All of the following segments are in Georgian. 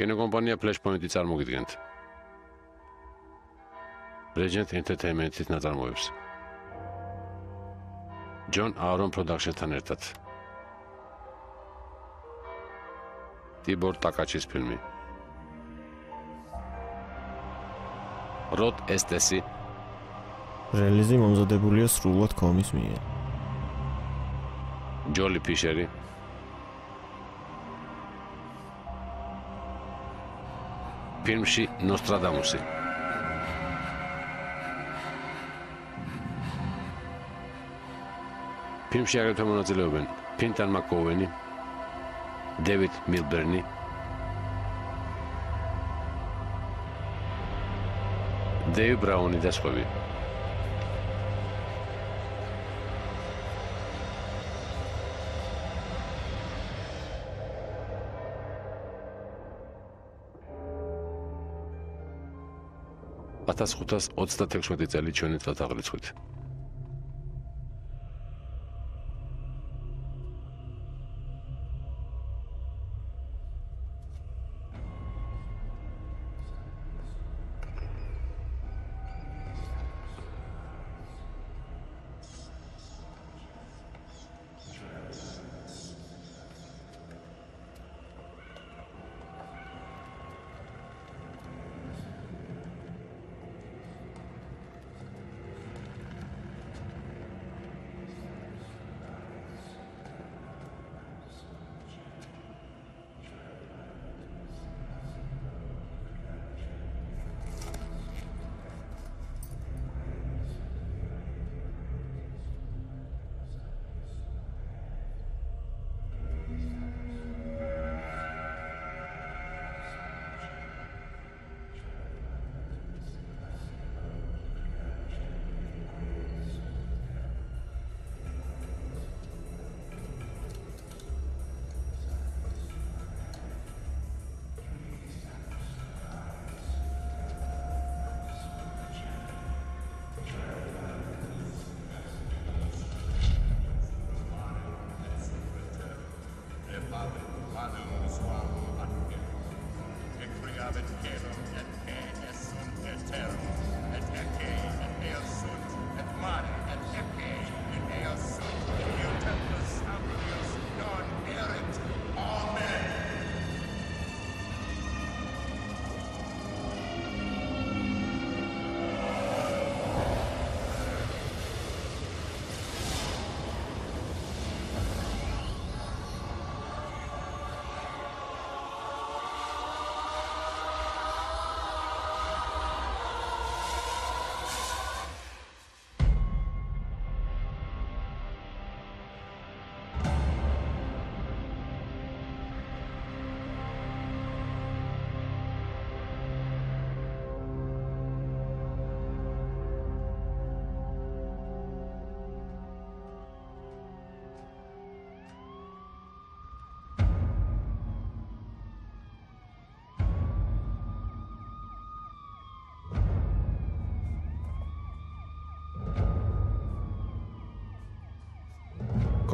კინოკომპანია Flashpoint-ი წარმოგიდგენთ. Regent Entertainment-ის ნაწარმოებს. John Aaron Production-თან ერთად. ტიბორ ტაკაჩის ფილმი. როდ ესტესი რელიზი მომზადებულია სრულად კომის მიერ. ჯოლი ფიშერი ფილმში ნოსტრადამუსი ფილმში აგრეთვე მონაწილეობენ ფინტან მაკოვენი დევიდ მილბერნი დეივ ბრაუნი და სხვები. ათას ხუთას ოცდათექვსმეტი წელი ჩვენი წათაღრიცხვით.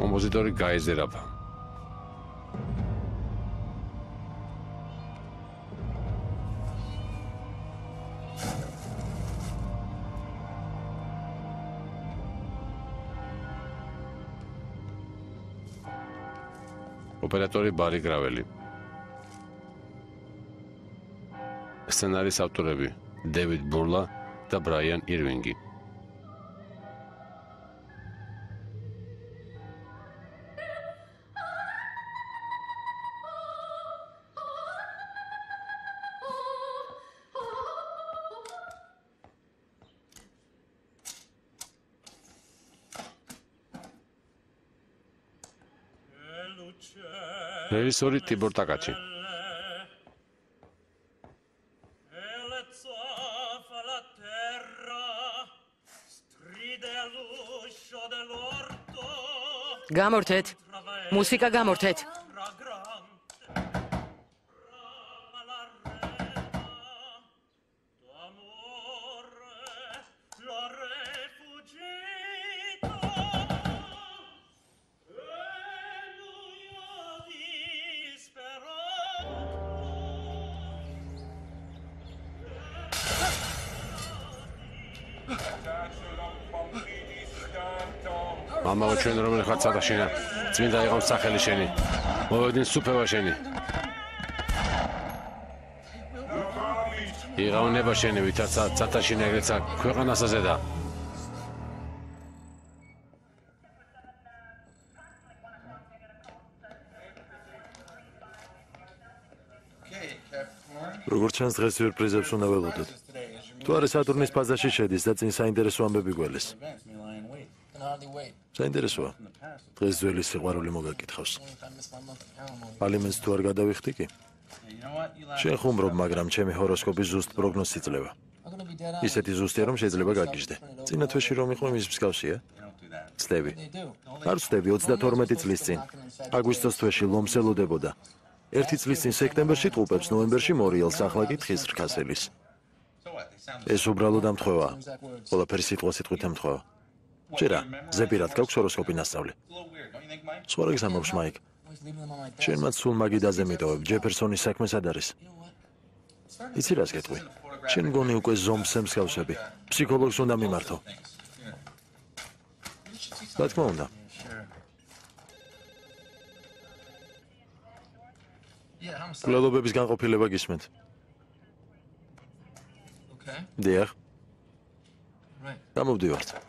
კომპოზიტორი გაიზერაფა. ოპერატორი ბარი გრაველი. სცენარის ავტორები დევიდ ბურლა და ბრაიან ირვინგი. რეჟისორი ტიბორ ტაკაჩი. გამორთეთ. მუსიკა გამორთეთ ხარ ცათაშინა წმინდა იყო სახელი შენი მოვედინ სუფევა შენი იღავნება შენი ვითაც ცათაშინა ეგრეცა ქვეყანას აზედა როგორც ჩანს დღეს სიურპრიზებს უნდა ველოდოთ. თუ არა სატურნის ფაზაში შედის და წინ საინტერესო ამბები გველეს. საინტერესოა. დღეს ძველი სიყვარული მოგაკითხავს. ალიმენტს თუ არ გადავიხდი კი? შენ ხუმრობ, მაგრამ ჩემი ჰოროსკოპი ზუსტ პროგნოზს იძლევა. ისეთი ზუსტია, რომ შეიძლება გაგიჟდე. წინა თვეში რომ იყო მის მსგავსია? ცდები. არ ცდები 32 წლის წინ. აგვისტოს თვეში ლომსელოდებოდა. ერთი წლის წინ სექტემბერში ტყუპებს, ნოემბერში მორიელს, ახლა კი თხის რქასელის. ეს უბრალოდ ამთხოვა. ყველაფერი სიტყვა სიტყვით ამთხოვა. ჯერა, ზეპირად გაქვს ჰოროსკოპი ნასწავლი. სხვა რა გზამობს მაიკ? შენ მათ სულ მაგიდაზე მიტოვებ, ჯეფერსონის საქმე სად არის? იცი რას გეტყვი? შენ გონი უკვე ზომს ემსგავსები. ფსიქოლოგს უნდა მიმართო. რა თქმა უნდა. გლობების განყოფილება გისმენთ. Okay. დიახ, გამოვდივართ.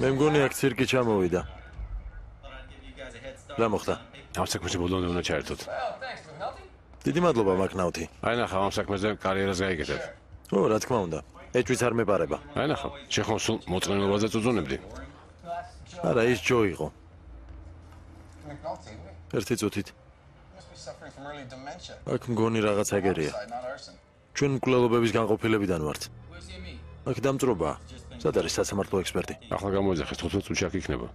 მე მგონი აქ ცირკი ჩამოვიდა. რა მოხდა? ამ საქმეში ბოლომდე უნდა ჩაერთოთ დიდი მადლობა მაკნაუთი. აი ნახა ამ საქმეზე კარიერას გაიგეთებ ო, რა თქმა უნდა. ეჭვიც არ მეპარება. აი ნახა შეხომ სულ მოწყენილობაზე წუწუნებდი არა, ის ჯო იყო. Ერთი წუთით. აქ მგონი რაღაც arson. ჩვენ მკვლელობების განყოფილებიდან ვართ. Აქ დამწრობაა. სად არის სასამართლო ექსპერტი? ახლა გამოიძახეს 15 წუთში აქ იქნება.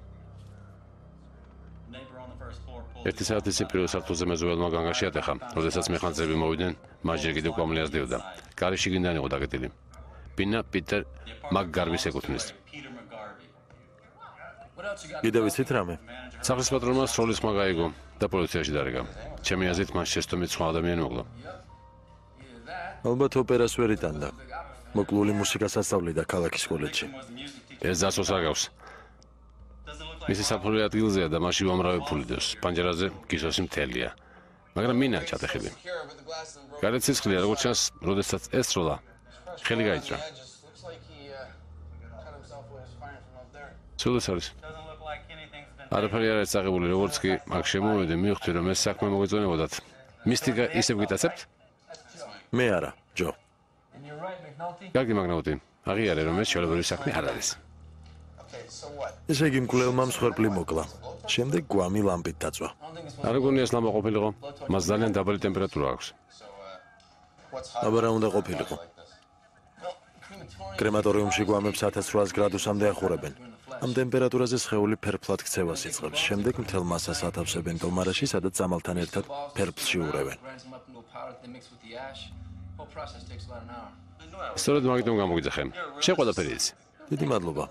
ერთი საათი წინ პირველ სართულზე მეზობელმა განგაში ატეხა როდესაც მეხანძრები მოვიდნენ მაჯერ კიდევ კომლიას დევდა კარი შიგნიდან იყო დაკეტილი ბინა პიტერ მაგგარვის ეკუთვნის. კიდევ ვიცით რამე? სახლის პატრონმა სროლის ხმა გაიგო და პოლიციაში დარეკა ჩემი აზრით მან შესტომით სხვა ადამიანი მოგლა ალბათ ოპერას ვერ იტანდა. მოკლული მუსიკას ასწავლიდა ქალაქის კოლეჯში. ეს ძასოს აგავს მისი საფრთხე ადგილზეა და მასში უამრავი ფული დევს. პანჯერაზე კისოსი მთელია. მაგრამ მინა ჩატეხები. გარეთ სისხლია როგორც ჩანს როდესაც ესროლა ხელი გაიჭრა. there. სულაც არის. არაფერი არ არის აღებული როგორც კი აქ შემოვედი მივხვდი რომ ეს საქმე მოგეწონებოდათ. მისტიკა ისევ გიტაცებთ? მე არა, ჯო. კარგი მაგნაუტი აღიარე რომ ეს შელებური საქმე არ არის ესე იგი მკვლელმა მსხვერპლი მოკლა. შემდეგ გვამი ლამპით დაწვა. Არ გონია ეს ლამბა ყოფილიყო მას ძალიან დაბალი ტემპერატურა აქვს uh, აბა რა უნდა ყოფილიყო? Კრემატორიუმში გვამებს 1800 გრადუსამდე ახურებენ. ამ ტემპერატურაზე სხეული ფერფლად ქცევას იწყებს. შემდეგ მთელ მასას ათავსებენ დომარაში, სადაც წამალთან ერთად ფერფლში ურევენ. Სწორედ მაგიტომ გამოგვიძახე შეყვადაფერი ის დიდი მადლობა.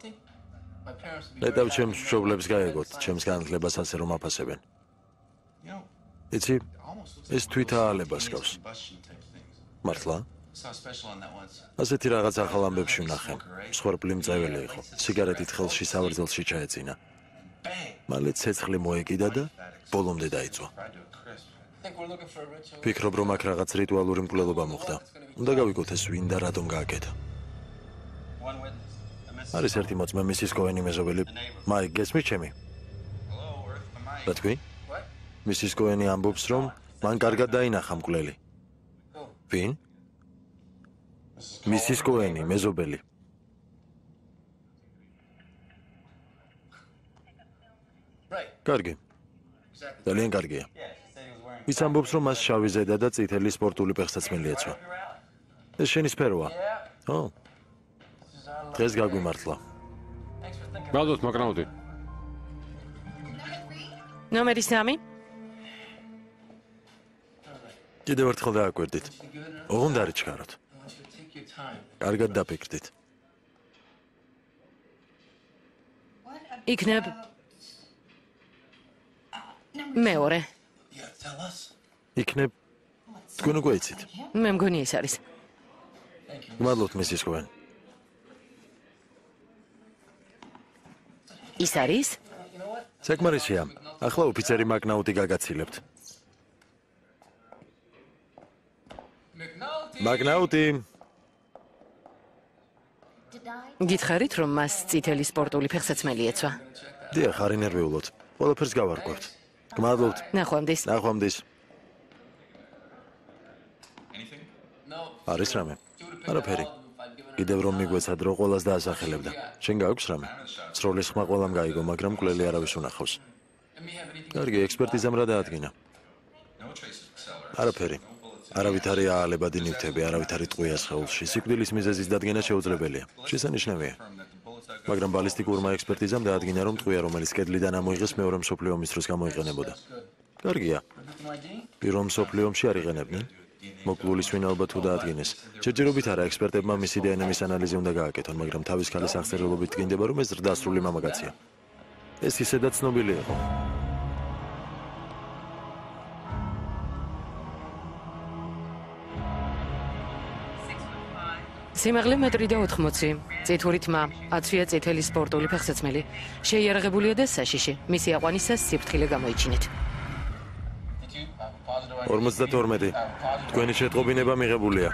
Very ჩემს მშობლებს გაეგოთ, ჩემს განათლებას ასე რომ აფასებენ. Იცი, ეს თვითაალებას გავს. მართლა? Ასეთი რაღაც ახალ ამბებში ვნახე. მსხვერპლი მწეველი იყო. სიგარეტით ხელში სავარძელში ჩაეწინა. Მალე ცეცხლი მოეკიდა და ბოლომდე დაიწვა. ფიქრობ რომ აქ რაღაც რიტუალური მკვლელობა მოხდა. უნდა გავიგოთ ეს ვინ და რატომ გააკეთა. Არის ერთი მოწმე მისის კოენი მეზობელი. მაიკ გესმის ჩემი? Რა თქვი? Მისის კოენი ამბობს რომ მან კარგად დაინახა მკვლელი. Ვინ? Მისის კოენი, მეზობელი. Კარგი, ძალიან კარგია. ის ამბობს რომ მას შავი ზედა და წითელი სპორტული ფეხსაცმელი ეცვა. ეს შენი სფეროა? Ო, დღეს გაგვიმართლა. Მადლობთ მაგნაუტი ნომერი 3 კიდევ ერთხელ დააკვირდით. Ოღონდ არ იჩქაროთ. Კარგად დაფიქრდით. იქნებ მეორე. იქნებ თქვენ უკვე იცით. მე მგონი ეს არის. გმადლობთ მისის ხვენ. ის არის? საკმარისია. ახლა ოფიცერი მაგნაუტი გაგაცილებთ. მაგნაუტი გითხარით რომ მას წითელი სპორტული ფეხსაცმელი ეცვა? დიახ, არ ინერვიულოთ. ყველაფერს გავარკვევთ. გმადლობთ. ნახვამდის. ნახვამდის. No. არის რამე? არაფერი. კიდევ რომ მიგვეცად რო ყოველას დაასახელებდა. შენ გაქვს რამე? სროლის ხმა ყველამ გაიგო, მაგრამ კვლელი არავის უნახავს. Კარგი, ექსპერტიზამ რა დაადგინა? არაფერი. არავითარი აალებადი ნივთები, არავითარი ტყვია სხეულში. სიკვდილის მიზეზის დადგენა შეუძლებელია. შესანიშნავია. მაგრამ ბალისტიკურმა ექსპერტიზამ დაადგინა, რომ ტყვია, რომელიც კედლიდან ამოიღეს მეორე მსოფლიო ომის დროს გამოიყენებოდა. კარგია. Პირველ მსოფლიო ომში არ იყენებდნენ. მოკლული სვინალობა თუ დაადგინეს. ჯერჯერობით არა ექსპერტებმა მისი დნმ-ის ანალიზი უნდა გააკეთონ, მაგრამ თავის ქალის აღწერილობით ტკინდება, რომ ეს ზრდასრული მამაკაცია. ეს ისედაც ცნობილი იყო. სიმაღლე მეტრი და 80. წითური თმა, აცვია წითელი სპორტული ფეხსაცმელი. შეიარაღებულია და საშიში. მისი აყვანისას სიფრთხილე გამოიჩინეთ. Did you have a positive 52. თქვენი შეტყობინება მიღებულია.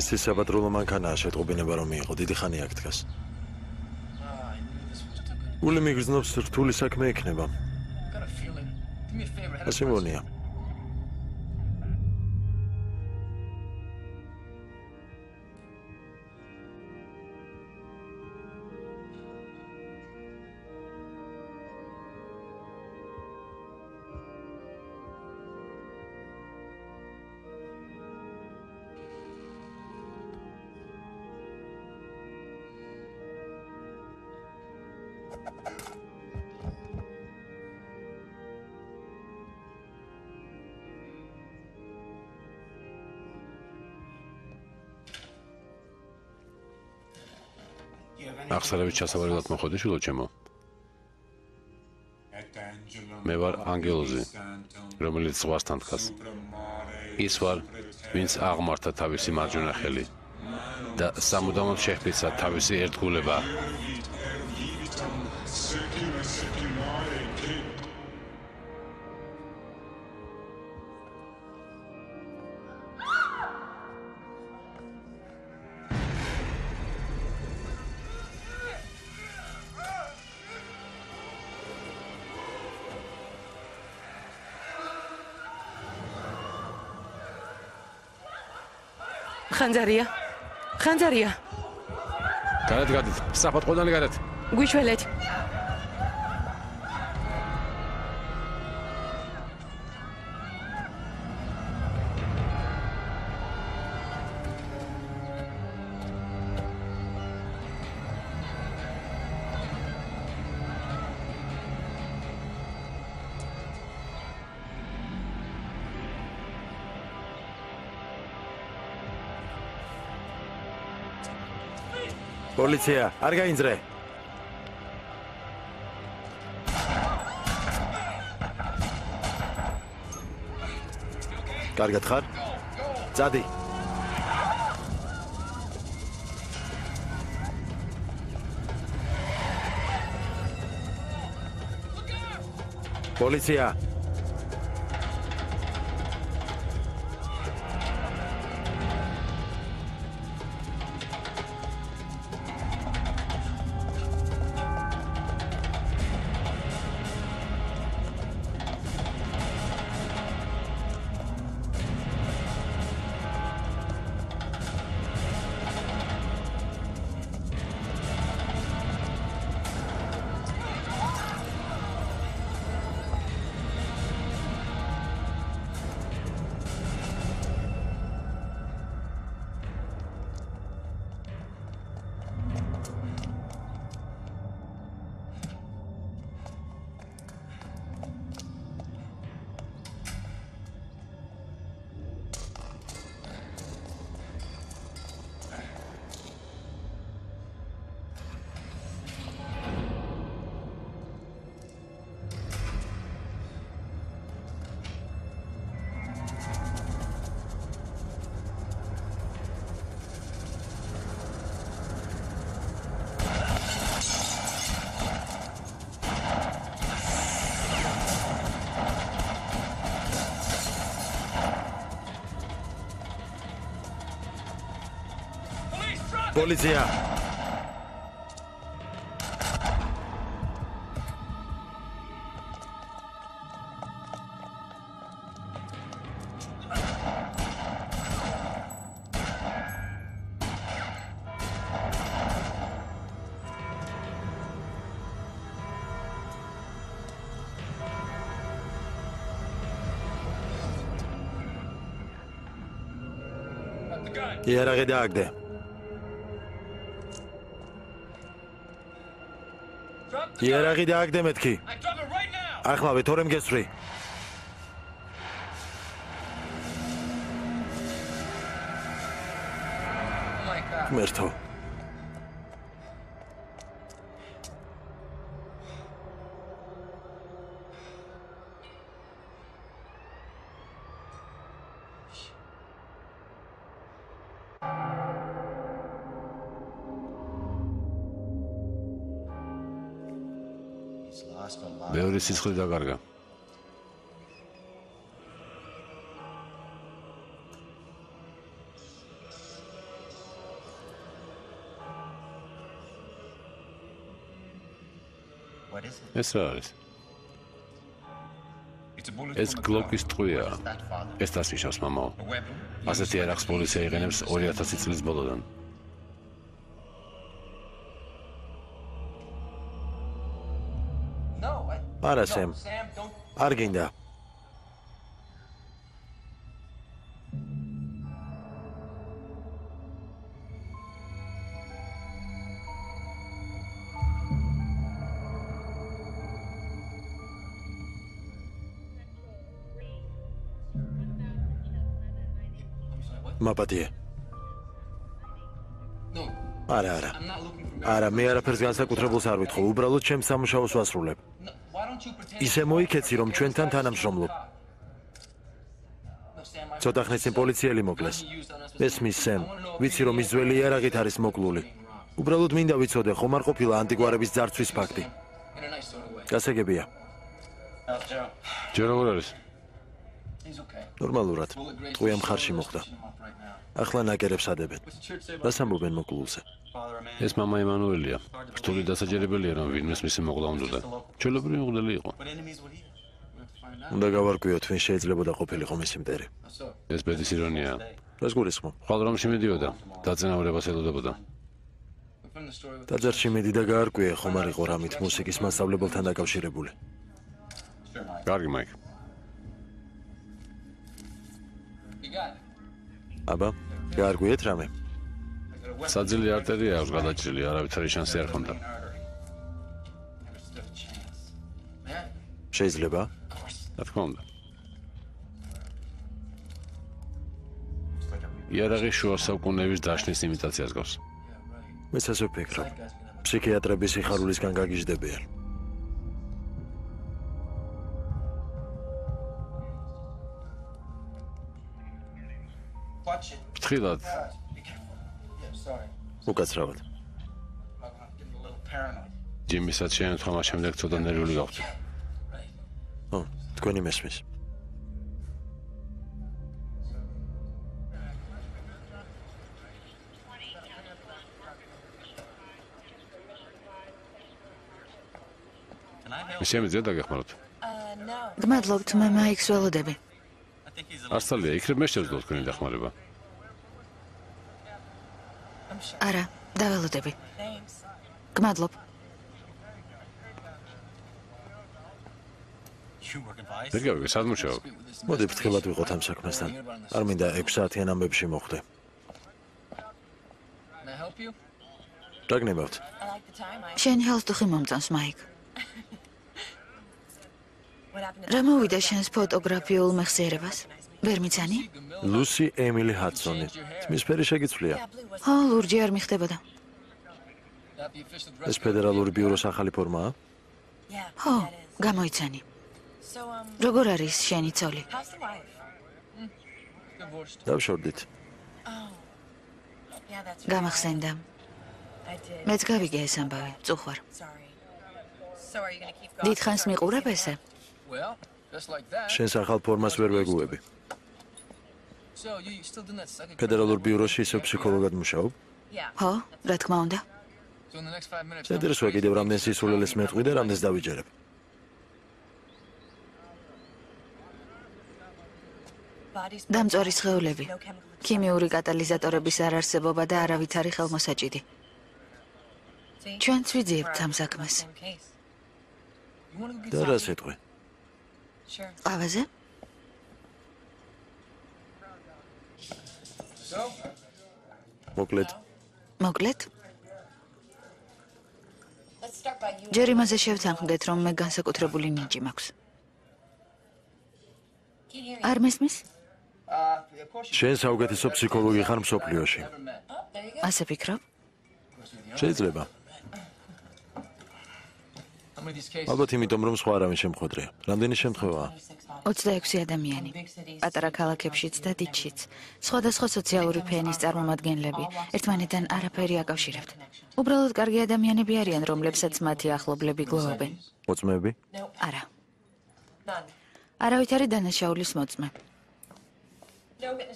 ეს ის საპატრულო მანქანაა შეტყობინება რომ მიიღო დიდი ხანი აქ დგას. Გული მიგრძნობს რთული საქმე ექნება. Got a ახსალებით ჩასავალებლად მოხვედი შულო ჩემო. მე ვარ ანგელოზი, რომელიც ზღვასთან დგას. ის ვარ, ვინც აღმართა თავისი მარჯვენა ხელი და სამუდამოდ შეჰპიცა თავისი ერთგულება. ხანძარია. ხანძარია. გარეთ გადით, საფოთ ყოდანი გარეთ. გვიშველეთ. პოლიცია, არ გაინძრე. კარგად ხარ? წადი. პოლიცია, პოლიცია! იარაღი დააგდე. იარაღი დააგდე მეთქი. Ახლა თორემ გესვრი. Oh მერთო. მეორე სისხლი დაკარგა. ეს რა არის? ეს გლოკის ტყვია. ეს დასიშავს მამაო. ასეთი არახს პოლიცია იღენებს 2000 წლის ბოლოდან. არა სემ. Არ გინდა. მაპატიე. Არა, არა. Არა, მე არაფერს განსაკუთრებულს არ ვითხოვ. უბრალოდ ჩემს სამუშაოს ვასრულებ. Ისე მოიქეცი, რომ ჩვენთან თანამშრომლობ. Ცოტა ხნის წინ პოლიციელი მოკლეს. ესმის სემ, ვიცი რომ ის ძველი იარაღით არის მოკლული. უბრალოდ მინდა ვიცოდე, ხომ არ ყოფილა ანტიკვარების ძარცვის ფაქტი. Გასაგებია. Ჯერ როგორ არის? Ნორმალურად. Ტყვია მხარში მოხდა. ახლა ნაკერებს ადებენ. Რას ამბობენ მოკლულზე? Father, man? ეს мама ემანუელია. რთული დასაჯერებელია რომ ვინმეს მისი მოყლა უნდა. ჩოლობრივი მღვდელი იყო. What enemies would he? We have to find out. უნდა გავარკვიოთ, ვინ შეიძლებოდა ყოფილიყო მისი მტერი. How so? ეს ბედის ირონია. რას გულისხმობ? ხვალ რომში მიდიოდა. დაწინაურებას ელოდებოდა. But from the story with... დაძარში მიდი და გაარკვიე, ხომ არ იყო რამით მუსიკის მასწავლებელთან დაკავშირებული. Sure, Mike. კარგი მაიკ. You got it. აბა, გაარკვიეთ რამე? საძილი არტერია აქვს გადაჭრილი, არავითარი შანსი არ. Man, შეიძლება? რა თქმა უნდა. Იარაღი შუა საუკუნეების დაშნის იმიტაციას გავს. Მეც ასე ვფიქრობ. Ფსიქიატრები სიხარულისგან გაგიჟდებიან. Ფრთხილად, უკაცრავად. Ჯიმისაც შეემთხვა მას შემდეგ ცოტა ნერვიული გავხდი. Right. ო, თქვენი მესმის. შემიძლია დაგეხმაროთ. გმადლობთ, მე მაიქს ველოდები. არსალია, იქნებ მე შევძლო თქვენი დახმარება. არა, დაველოდები. გმადლობ. სად მუშაობ? მოდი ფრთხილად ვიყოთ ამ საქმესთან. არ მინდა 6 საათიან ამბებში მოხვდე. Დაგნებავთ. შენი ჰალსტუხი მომწონს, მაიქ. რა მოვიდა შენს ფოტოგრაფიულ მეხსიერებას? ვერ მიცანი? ლუსი ემილი ჰადსონი. მის ფერი შეგიცვლია. ო, ლურჯი არ მიხდებოდა. Ეს ფედერალური ბიუროს ახალი ფორმაა? ხო, გამოიცანი. როგორ არის შენი ცოლი? დავშორდით. გამახსენდა. მეც გავიგე ეს ამბავი, წუხვარ. დიდხანს მიყურებ ესე? Შენს ახალ ფორმას ვერ ვეგუები. So you you still doing that second ფედერალურ ბიუროში ისევ ფსიქოლოგად მუშაობ? ხო, რა თქმა უნდა. So in the next 5 minutes. საინტერესოა კიდევ რამდენ სისულელეს მეტყვი და რამდენს დავიჯერებ. დამწვარი სხეულები. ქიმიური კატალიზატორების არარსებობა და არავითარი ხელმოსაჭიდი. ჩვენც ვიძიებთ ამ საქმეს. Და რა სიტყვი? ყავაზე? მოკლედ, მოკლედ? ჯერ იმაზე შევთანხმდეთ, რომ მე განსაკუთრებული ნიჭი მაქვს. არ მესმის? შენ საუკეთესო ფსიქოლოგი ხარ მსოფლიოში. ასე ფიქრობ? შეიძლება. ალბათ იმიტომ რომ სხვა არავინ შემხვედრია. რამდენი შემთხვევაა? 26 ადამიანი. პატარა ქალაქებშიც და დიდშიც. სხვადასხვა სოციალური ფენის წარმომადგენლები. ერთმანეთთან არაფერი აკავშირებთ. უბრალოდ კარგი ადამიანები არიან, რომლებსაც მათი ახლობლები გლოვობენ. მოწმეები? არა. არავითარი დანაშაულის მოწმე.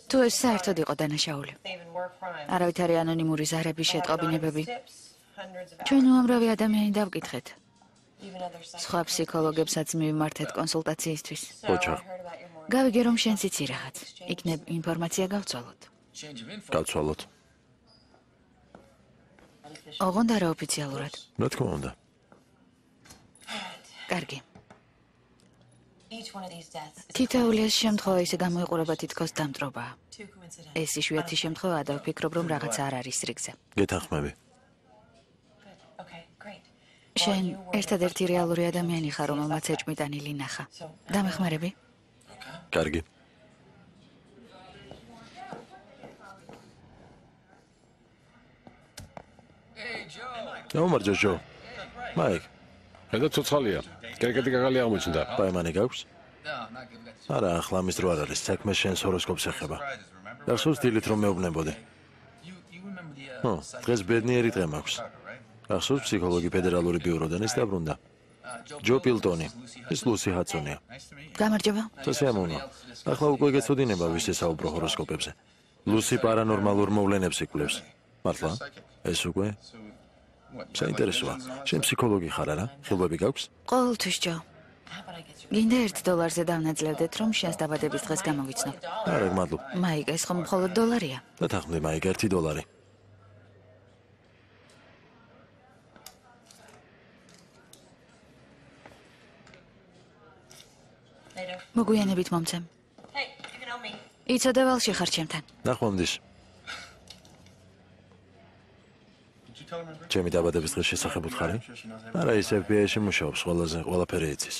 თუ ეს საერთოდ იყო დანაშაული. არავითარი ანონიმური ზარები, შეტყობინებები. ჩვენ უამრავი ადამიანი დავკითხეთ. სხვა ფსიქოლოგებსაც მივმართეთ კონსულტაციისთვის. ოჩახ, გავიგე რომ შენც იცი რაღაც. იქნებ ინფორმაცია გავცვალოთ. Გავცვალოთ. ოღონდ არა ოფიციალურად. რა თქმა უნდა. კარგი. თითოეული ეს შემთხვევა ისე გამოიყურება თითქოს დამტრობაა. ეს იშვიათი შემთხვევაა და ვფიქრობ რომ რაღაცა არ არის რიგზე. გეთანხმები. შენ ერთადერთი რეალური ადამიანი ხარ, რომელმაც ეჭმიტანილი ნახა. დამეხმარები? კარგი. Გამარჯო ჯო. მაიკ, ედა ცოცხალია. კერკეტი კაკალი აღმოჩნდა. გაქვს? Good. We got არა, ახლა ამის დრო არ არის. საქმე შენს ჰოროსკოპს ეხება. გახსოვს დილით რომ მეუბნებოდი? ხო, დღეს ბედნიერი დღე მაქვს. გახსოვს ფსიქოლოგი ფედერალური ბიუროდან ის დაბრუნდა. ჯო პილტონი. ეს ლუსი ჰაცონია. გამარჯობა. სასიამოვნო. ახლა უკვე გეცოდინება ვის ესაუბრო ჰოროსკოპებზე. ლუსი პარანორმალურ მოვლენებს იკვლევს. მართლა? ეს უკვე საინტერესოა. შენ ფსიქოლოგი ხარ არა? ხილვები გაქვს? ყოველთვის ჯო. გინდა 1 დოლარზე დავნაძლევდეთ, რომ შენს დაბადების დღეს გამოვიცნო. არა, გმადლობ. მაიკ, ეს ხომ მხოლოდ დოლარია? და თახმდი მაიკ 1 დოლარი. მოგვიანებით მომცემ. იცოდე ვალში ხარ ჩემთან. ნახვამდის. ჩემი დაბადების დღის შესახებ უთხარი? არა, ის FBI-ში მუშაობს, ყველაზე ყველაფერი იცის.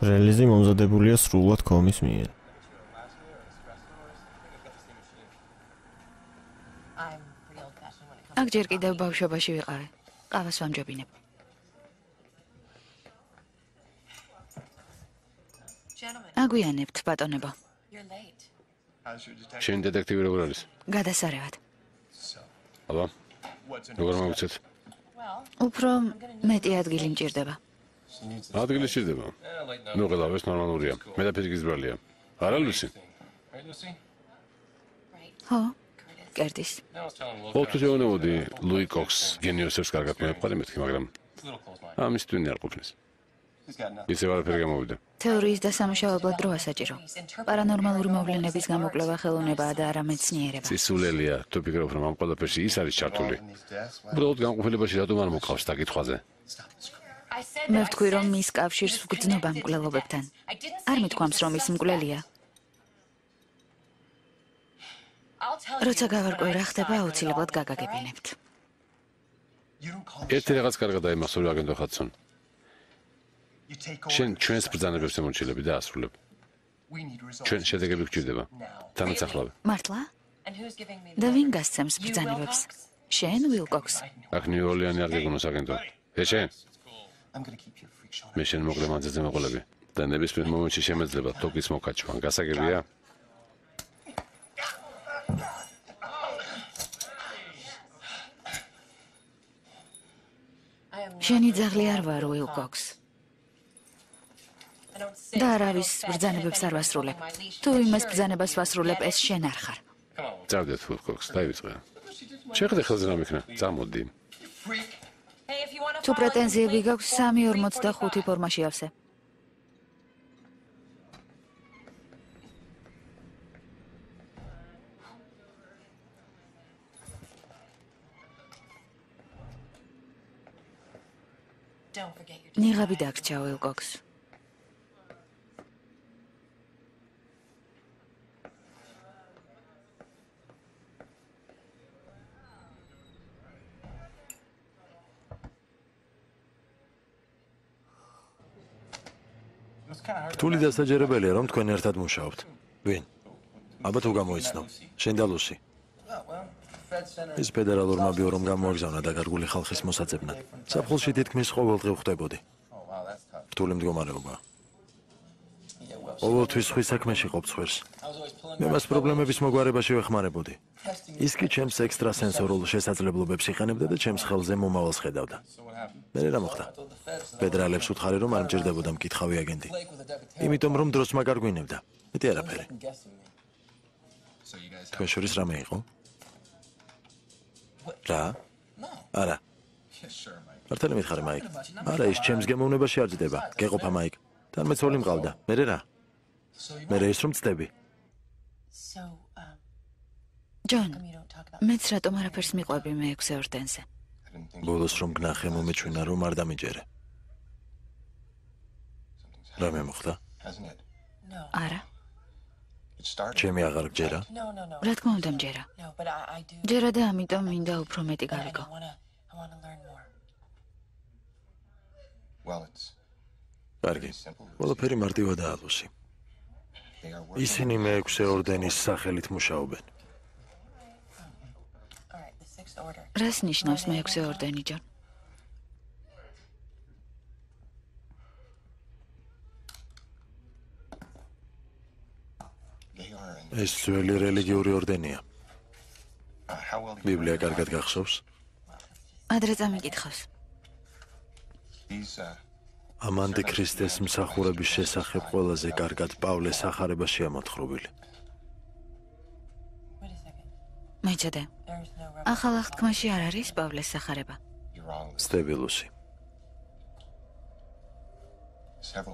რელიზი მომზადებულია სრულად კომის მიერ. აქ ჯერ კიდევ ბავშვობაში ვიყავი. ყავას ვამჯობინებ. აგვიანებთ, ბატონებო. შენ დეტექტივი როგორ არის? გადასარევად. აბა როგორ მოგცეთ უფრო მეტი ადგილი მჭირდება. ადგილი შეიძლება ნუ ყველაფერს ნორმალურია მე და ფიზიკის ბრალია არა ლუსი ხო? კერტის. ყოველთვის ეუბნებოდი ლუი კოქს გენიოსებს კარგად მეყარი მეთქი მაგრამ ამის თვინი არ ყოფნის ისე ვარაფერი გამოვიდა თეორიის დასამუშავებლად დროა საჭირო. პარანორმალური მოვლენების გამოკვლევა ხელოვნებაა და არა მეცნიერება. ცისულელია თუ ფიქრობ რომ ამ ყველაფერში ის არის ჩართული უბრალოდ განყოფილებაში რატომ არ დაკითხვაზე stop this crap. მე ვთქვი რომ მის კავშირს ვგრძნობა მკვლელობებთან. არ მithქვამს რომ ის მკვლელია. როცა გავარკვევ რა ხდება, აუცილებლად გაგაგებინებთ. Ერთი რაღაც კარგად აიმახსოვრე აგენტო ხატსონ You take შენ ჩვენს ბრძანებებს ემორჩილები და ასრულებ ჩვენ შედეგები გვჭირდება თანაცახლავე მართლა? და ვინ გასცემს ბრძანებებს? შენ ვილკოქს. აქ ნიუ-ორლიანი არ გეგონოს აგენტო ეშენ freak show. მე შენ მოკლე მანძილზე მეყოლები და ნებისმიერ მომენტში შემეძლება თოკის მოკაჩვან გასაგებია შენი ძაღლი არ ვარ ვილკოქს. და არავის ბრძანებებს არ ვასრულებ. თუ იმას ბრძანებას ვასრულებ, ეს შენ არ ხარ. Წავდეთ ფულკოქს დაივიწყე შეხედე ხელზე რა მიქნა წამოდი თუ პრეტენზიები გაქვს 3.45 ფორმაში ავსე. ნიღაბი of hard. რთული დასაჯერებელია რომ თქვენ ერთად მუშაობთ. ვინ? აბა თუ გამოიცნო. შენ და ლუსი. Ის ფედერალურმა ბიურომ გამოაგზავნა დაკარგული ხალხის მოსაწებნად. საფხულში თითქმის ყოველდღე ხვდებოდი. Oh, რთული მდგომარეობა. Ყოველთვის ხვის საქმეში always pulling მე მას პრობლემების მოგვარებაში ვეხმარებოდი. ის კი ჩემს ექსტრასენსორულ შესაძლებლობებს იყენებდა და ჩემს ხელზე მომავალს ხედავდა. Მე რა მოხდა? Ფედერალებს უთხარი რომ არ მჭირდებოდა მკითხავი აგენტი. A იმიტომ რომ დროს მაგარგვინებდა. მეტი არაფერი. So you guys have. თქვენ შორის რამე იყო? რა? Არა. Მართალი მითხარი მაიკ. არა, ის ჩემს გემოვნებაში არ ძდება. გეყოფა მაიკ. თან მეცოლი მყავდა. მე რა? Მე ის რომ წდები. ჯონ, მეც რატომ არაფერს მიყვები მე 6 ორდენზე? Ბოლოს რომ გნახე მომეჩვენა რომ არ დამიჯერე. something's რამე მოხდა? არა. Ჩემი აღარ გჯერა. Რა თქმა უნდა მჯერა. Ჯერა და ამიტომ მინდა უფრო მეტი გავიგო. კარგი. ყველაფერი მარტივადაა ლუსი. they are working. ისინი მეექვსე ორდენის სახელით მუშაობენ. All right, the sixth order. რას ნიშნავს მე 6 ორდენი, ჯონ? ეს ძველი რელიგიური ორდენია. uh, ბიბლია კარგად გახსოვს? ადრე წამიკითხავს. Uh, ამანდი ქრისტეს მსახურების შესახებ ყველაზე კარგად პავლეს ახარებაშია მოთხრობილი. Მეჭედე. Ახალ აღთქმაში არ არის პავლეს სახარება. სტებილუსი.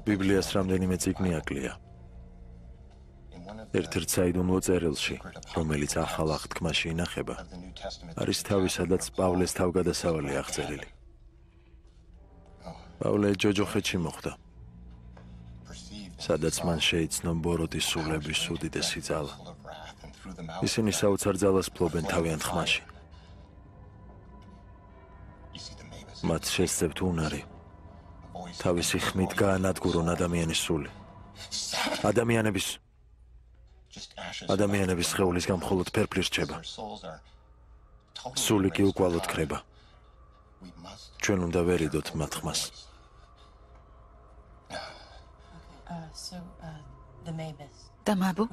Ბიბლიას რამდენიმე წიგნი აკლია. Ერთ-ერთ საიდუმლო წერილში, რომელიც ახალ აღთქმაში ინახება, არის თავი, სადაც პავლეს თავგადასავალი აღწერილი. პავლე ჯოჯოხეთში მოხვდა, სადაც მან შეიცნო ბოროტის სულების უდიდესი ძალა. ისინი საოცარ ძალას ფლობენ თავიანთ ხმაში. Მათ შესწევთ უნარი, თავისი ხმით გაანადგურონ ადამიანის სული. ადამიანების. ადამიანების სხეულისგან მხოლოდ ფერფლი რჩება. Სული კი უკვალოდ ქრება. Ჩვენ უნდა ვერიდოთ მათ ხმას. Uh, uh, და მაბუ?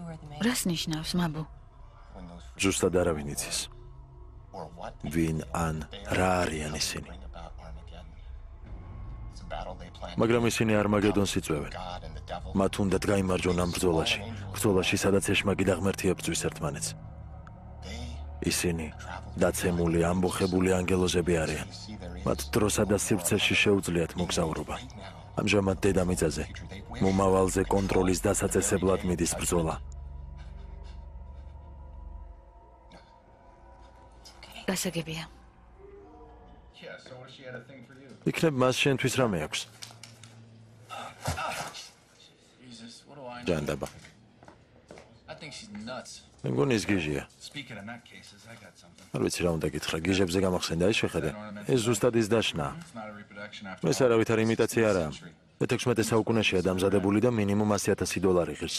Რას ნიშნავს მაბუ? Ზუსტად არავინ იცის. ვინ ან რა არიან ისინი. მაგრამ ისინი არმაგედონს იწვევენ. მათ უნდათ გაიმარჯვონ ამ ბრძოლაში, ბრძოლაში, სადაც ეშმაკი და ღმერთი ებრძვის ერთმანეთს. ისინი დაცემული, ამბოხებული ანგელოზები არიან. მათ დროსა და სივრცეში შეუძლიათ მოგზაურობა. ამჟამად დედამიწაზე მომავალზე კონტროლის დასაწესებლად მიდის ბრძოლა. გასაგებია. იქნებ მას შენთვის რამე აქვს? Ჯანდაბა. Nuts. მე მგონი ის გიჟია. Არ ვიცი რა უნდა გითხრა, გიჟებზე გამახსენდა ის შეხედე. ეს ზუსტად ის დაშნა. Ეს არავითარი იმიტაცია არაა. მე-16 საუკუნეშია დამზადებული და მინიმუმ 100.000 დოლარი ღირს.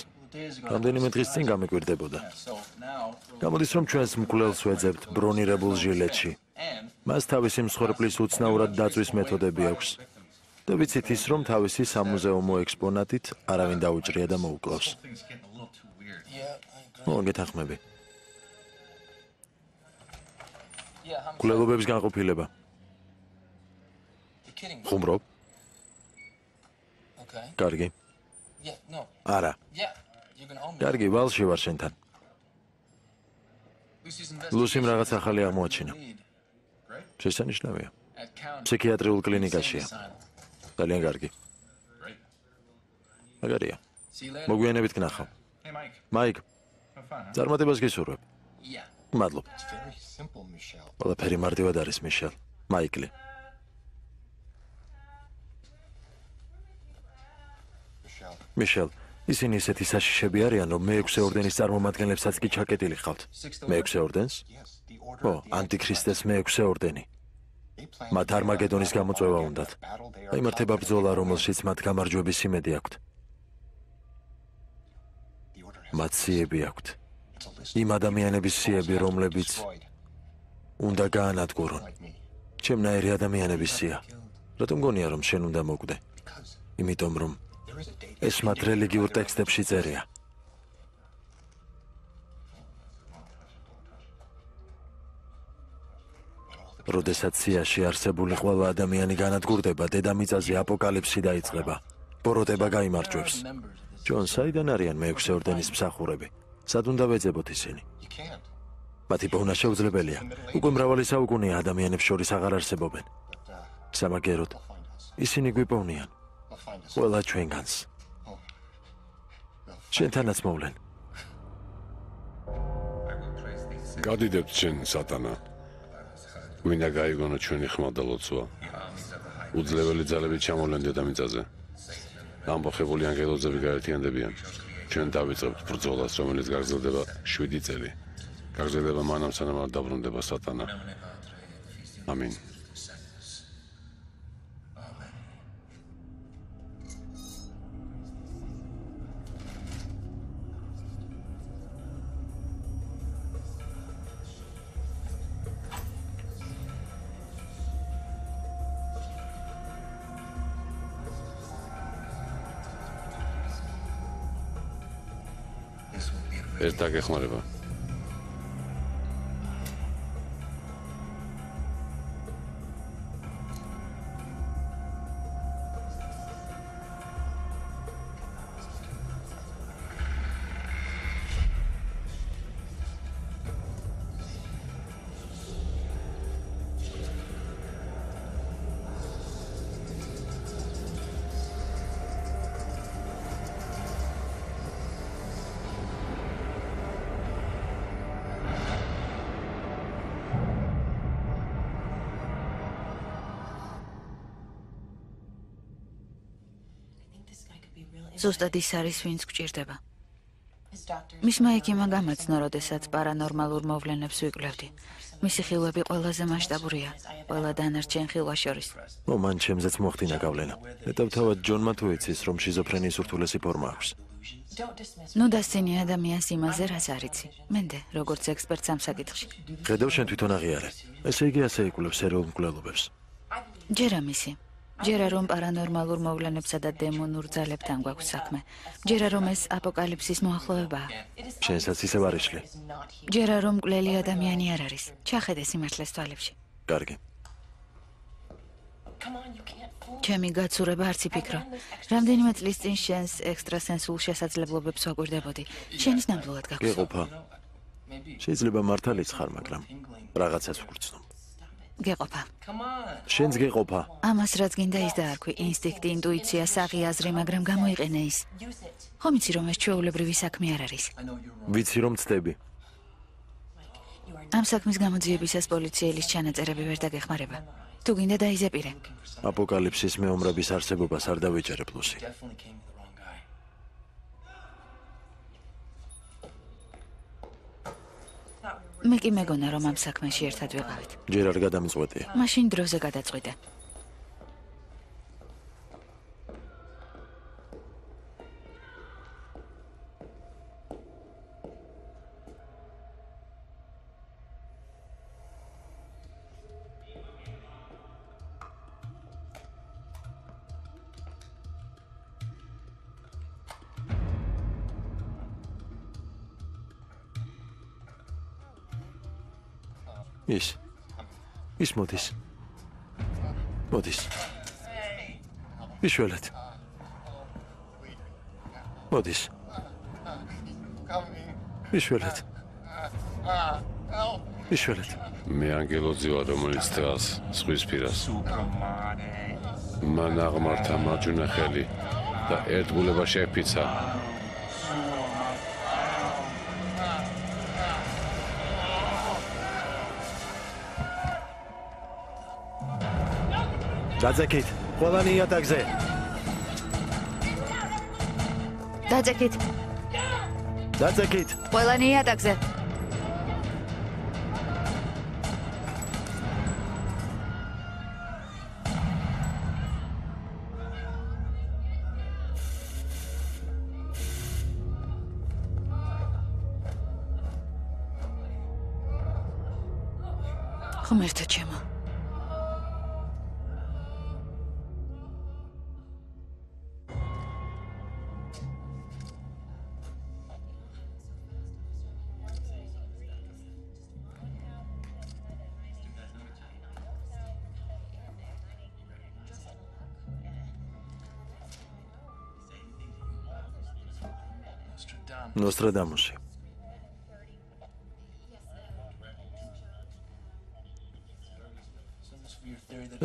Რამდენიმე დღის წინ გამეკვირდებოდა. Გამოდის რომ ჩვენს მკვლელს ვეძებთ ბრონირებულ ჟილეტში. მას თავისი მსხვერპლის უცნაურად დაწვის მეთოდები აქვს. და ვიცით ის რომ თავისი სამუზეუმო ექსპონატით არავინ დაუჭრია და მოუკლავს. things getting a little too weird. yeah, I agree. მოგ გეთანხმები. Yeah, I'm კვლევობების განყოფილება. Ხუმრობ? Კარგი. Არა. Კარგი, ვალში ვარ შენთან. Ლუსიმ რაღაც ახალი აღმოაჩინა. Შესანიშნავია. ფსიქიატრიულ კლინიკაშია. Ძალიან კარგი. Მაგარია. Მოგვიანებით გნახავ. Მაიკ, წარმატებას გისურვებ. Მადლობ. Michelle. ყველაფერი მარტივად არის, მიშელ. მაიკლი. Მიშელ, ისინი ისეთი საშიშები არიან, რომ მე-6 ორდენის წარმომადგენლებსაც კი ჩაკეტილი ხავთ. მე-6 ორდენს? Ო, ანტიქრისტეს მე-6 ორდენი. Მათ არმაგედონის გამოწვევა უნდათ. confident ბრძოლა, რომელშიც მათ გამარჯვების იმედი აქვთ. მათ სიები აქვთ. Იმ ადამიანების სიები, რომლებიც უნდა გაანადგურონ. ჩემნაირი ადამიანების სია. რატომ გონია რომ შენ უნდა მოკვდე? Იმიტომ რომ ეს მათ რელიგიურ ტექსტებში წერია. როდესაც სიაში არსებული ყველა ადამიანი განადგურდება, დედამიწაზე აპოკალიფსი დაიწყება. ბოროტება this. ჯონ, საიდან არიან მე-6 ორდენის მსახურები? სად უნდა ვეძებოთ ისინი? Მათი პოვნა შეუძლებელია. უკვე მრავალი საუკუნეა ადამიანებს შორის აღარ არსებობენ. Us. ისინი გვიპოვნიან. Ყველა ჩვენგანს. შენთანაც მოვლენ. გადიდებთ შენ სატანა ვინდა გაიგონო ჩვენი ხმა და ლოცვა. უძლეველი ძალები ჩამოვლენ დედამიწაზე ამბოხებული ანგელოზები გაერთიანდებიან. ჩვენ დავიწყებთ ბრძოლას რომელიც გაგრძელდება 7 წელი. გაგრძელდება მანამ სანამ არ დაბრუნდება სატანა. ამინ ერთ დაგეხმარება ზუსტად ის არის, ვინც გჭირდება. Მისმა ეკიმა გამაცნო, როდესაც პარანორმალურ მოვლენებს ვიკვლევდი. მისი ხილვები ყველაზე მასშტაბურია, ყველა დანარჩენ ხილვას შორის. ო, მან ჩემზეც მოხდინა გავლენა. ნეტავთავად ჯონმა თუ იცის, რომ შიზოფრენიის ურთულესი ფორმა აქვს. Ნუ დასცინი ადამიანს იმაზე, რაც არიცი. მენდე, როგორც ექსპერტს ამ საკითხში. ხედავ შენ თვითონ აღიარე. ესე იგი ასე იკვლევს ერეულ მკვლელობებს. ჯერ ამისი. ჯერა რომ პარანორმალურ მოვლენებსა და დემონურ ძალებთან გვაქვს საქმე. ჯერა რომ ეს აპოკალიფსის მოახლოებაა. შენსაც ისევ არ იშლი. ჯერა რომ მკვლელი ადამიანი არ არის. ჩახედე სიმართლეს თვალებში. კარგი. ჩემი გაცურება არც იფიქრო. რამდენიმე წლის წინ შენს ექსტრასენსულ შესაძლებლობებს ვაკვირდებოდი. შენის ნამდვილად გაქვს. გეყოფა. შეიძლება მართალიც ხარ, მაგრამ რაღაცას ვგრძნობ. გეყოფა. შენს გეყოფა. ამას რაც გინდა ის დაარქვი, ინსტინქტი, ინტუიცია, საღი აზრი, მაგრამ გამოიყენე ის. ხომ იცი რომ ეს ჩვეულებრივი საქმე არ არის? ვიცი რომ ცდები. ამ საქმის გამოძიებისას პოლიციელის ჩანაწერები ვერ დაგეხმარება. თუ გინდა დაიზეპირე. აპოკალიფსის მეომრების არსებობას არ დავეჭერებ ლუსი. მე კი მეგონა რომ ამ საქმეში ერთად ვიყავით. ჯერ არ გადამწყვეტია. მაშინ დროზე გადაწყვიტე. ის. ის მოდის. მოდის. იშველეთ. მოდის. იშველეთ. იშველეთ. მე ანგელოზი ვარ რომელიც დღას სხვის პირას მან აღმართა მარჯვენა ხელი და ერთგულება შეფიცა დაძეკით. ყველანი იატაკზე. დაძეკით. დაძეკით. ყველანი იატაკზე. ღმერთო ჩემო ნოსტრადამუსი.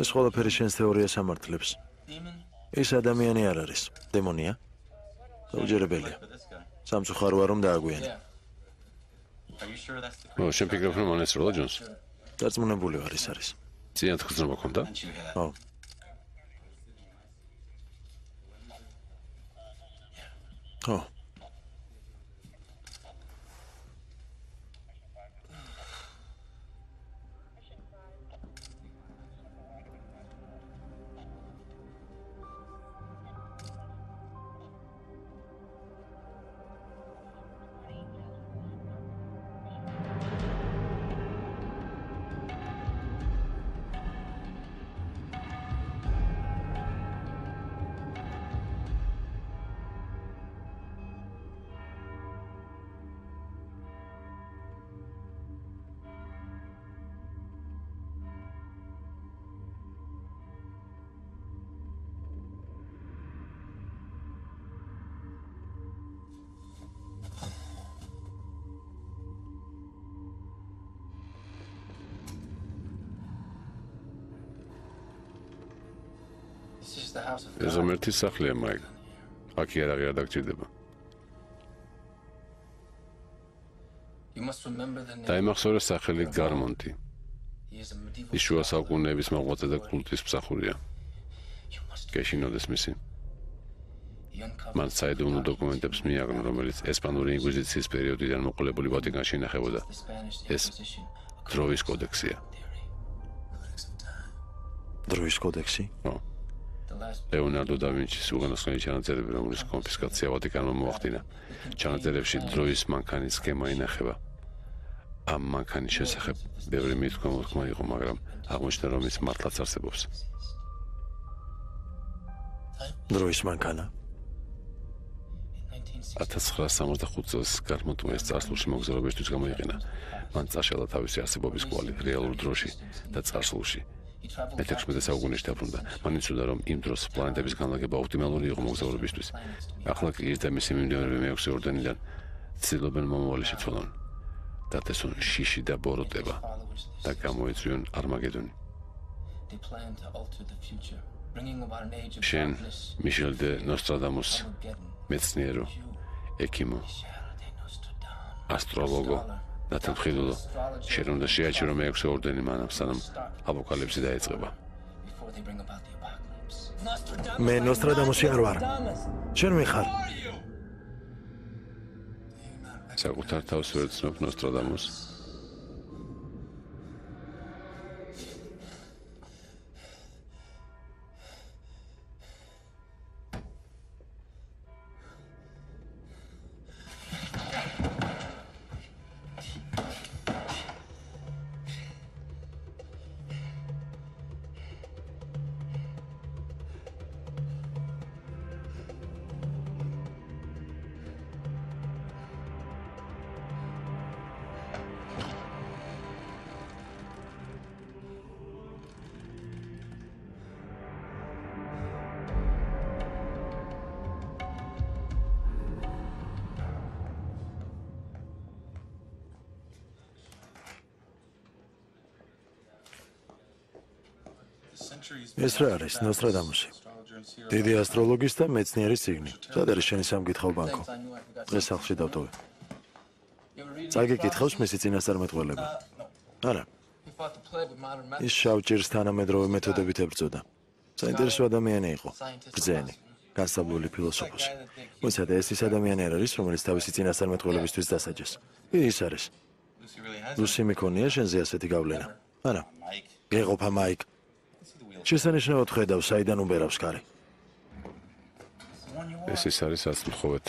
Ეს ყველაფერი შენს თეორიას ამართლებს. ის ადამიანი არ არის. დემონია. უჯერებელია. სამწუხაროა რომ დააგვიანე. ო შენ ფიქრობ რომ მან ესროლა ჯონს დარწმუნებული ვარ ის არის. წინათ ხზნობა ქონდა ხო. ხო. ღმერთის სახლია მაიკ. აქ იარაღი არ დაგჭირდება. დაიმახსოვრე სახელი გარმონტი ის შუა საუკუნეების მოღვაწე და კულტის მსახურია. გეშინოდეს მისი. მან საიდუმლო დოკუმენტებს მიაგნო რომელიც ესპანური ინკვიზიციის პერიოდიდან მოყოლებული ვატიკანში ინახებოდა ეს დროის კოდექსია. დროის კოდექსი. ხო ლეონარდო და ვინჩის უგანასხლელი ჩანაწერები რომლის კონფისკაცია ვატიკანმა მოახდინა ჩანაწერებში დროის მანქანის სქემა ინახება ამ მანქანის შესახებ ბევრი მithქვა მოთქმა იყო მაგრამ აღმოჩნდა რომ ის მართლაც არსებობს დროის მანქანა 1965 წელს გარმონტუეს წარსულში მოგზაურობისთვის გამოიყენა. მან წაშალა თავისი არსებობის კვალი რეალურ დროში და წარსულში. მე-16 საუკუნეში დაბრუნდა. მან იცოდა, რომ იმ დროს პლანეტების განლაგება ოპტიმალური იყო მოგზაურობისთვის. ახლა კი ის და მისი მიმდევრები მე-6 ორდენიდან ცდილობენ მომავალი შეცვალონ. დათესონ შიში და ბოროტება და გამოიწვიონ არმაგედონი. Შენ მიშელ დე ნოსტრადამუს მეცნიერო ექიმო ასტროლოგო და თემხილულო შენ უნდა შეაჩერო მე-6 ორდენი მანამ სანამ აპოკალიფსი დაიწყება. მე ნოსტრადამუსი არ ვარ. შენ მიხარ საკუთარ თავს ვერ ცნობ ნოსტრადამუს რა არის? ნოსტრადამუსი დიდი ასტროლოგის და მეცნიერის ციგნი სად არის შენი სამკითხავ ბანკო? დღეს სახლში დავტოვე. read წაგიკითხავს მისი წინასწარმეტყველება. არა. ის შავჭირს თანამედროვე მეთოდებით ებრძოდა. საინტერესო ადამიანი იყო. ბრძენი. განსაბლული ფილოსოფოსი. მოსადა ეს ის ადამიანი არ არის რომელიც თავისი წინასწარმეტყველებისთვის დასაჯეს. ის არის. ლუსი მიქონია შენზე ასეთი გავლენა. არა. Mike. გეყოფა მაიკ. შესანიშნავად ხედავ საიდან უბერავს კარი ეს ის არის ასმხოვეთ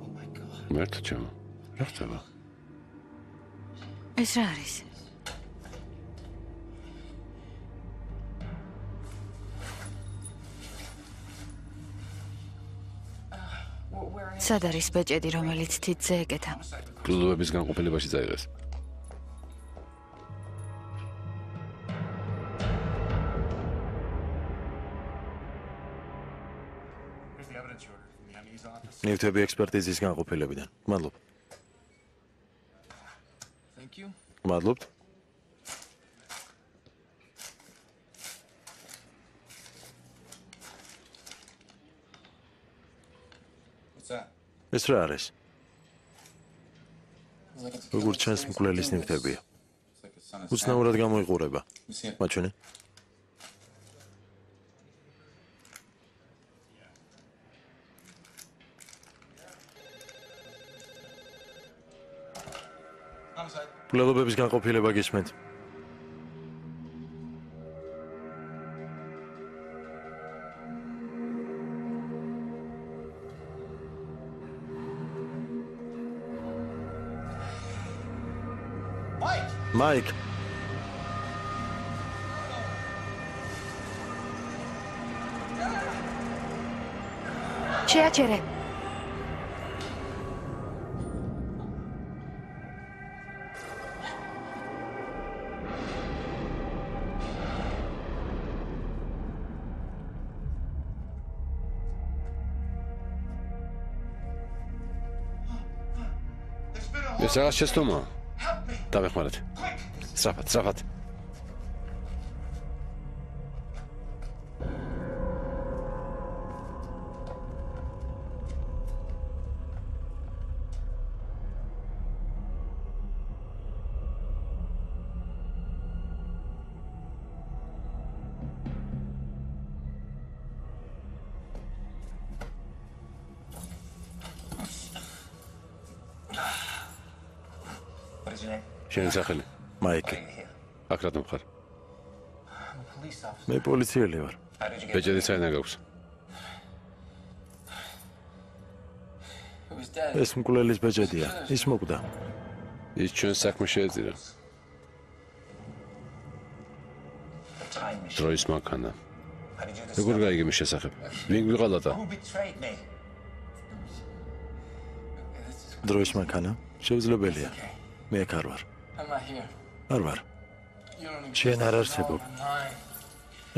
Oh my god. მერტ ჩემო რა ხდება ეს რა არის? სად არის ბეჭედი, რომელიც თითზე ეკეთა? კლუბების განყოფილებაში წაიღეს ნივთები ექსპერტიზის განყოფილებიდან მადლობ Thank you. მადლობთ ეს რა არის? It's like it's როგორ ჩანს მკვლელის ნივთებია? უცნაურად გამოიყურება. მაჩვენე. Homicide. მკვლელობების განყოფილება გისმენთ Mike! მაიკ შეაჩერე. ეს რაღაც შეცდომა დავეხმარეთ სწრაფად სწრაფად What is your name? შენი სახელი მაიკი პოლიციელი ვარ ბეჭედი საიდან გაქვს ეს მკვლელის ბეჭედია. ის მოკვდა. ის ჩვენ საქმე შეეწირა. Დროის მანქანა. Როგორ გაიგე მის შესახებ? ვინ გვიყალატა? Დროის მანქანა? შეუძლებელია. მე აქ არ ვარ. Არ ვარ. Შენ არ არსებობ.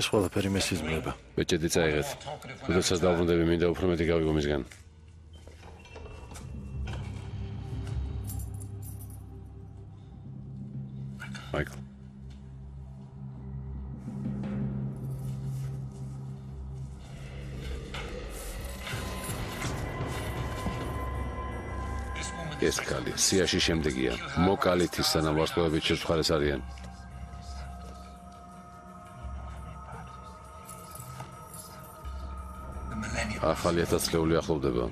ეს ყველაფერი მე სიზმრება. ბეჭედი წაიღეთ. როდესაც დავრუნდები, მინდა უფრო მეტი გავიგო მისგან. მაიკლ. ეს კალი სიაში შემდეგია. მოკალით ის სანამ ვარსკვლავებით შეცხარეს არიან. ახალი ათასწლეული ახლოვდება.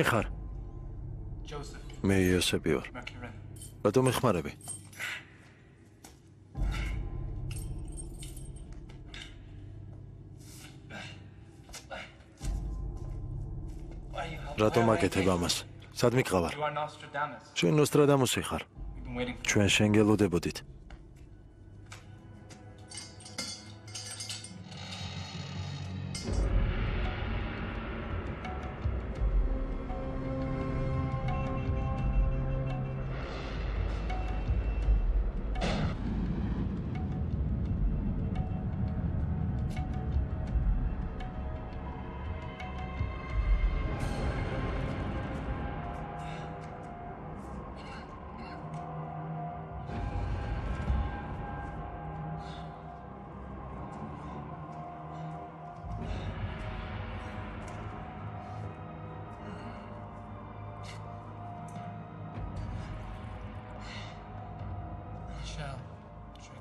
მე ხარ? Მე იოსები ვარ. Რატომ ეხმარები? Რატომ აკეთებ ამას? სად მიყავარ? Ჩვენ ნოსტრადამუსი ხარ. Ჩვენ შენგელოდებოდით. Michelle.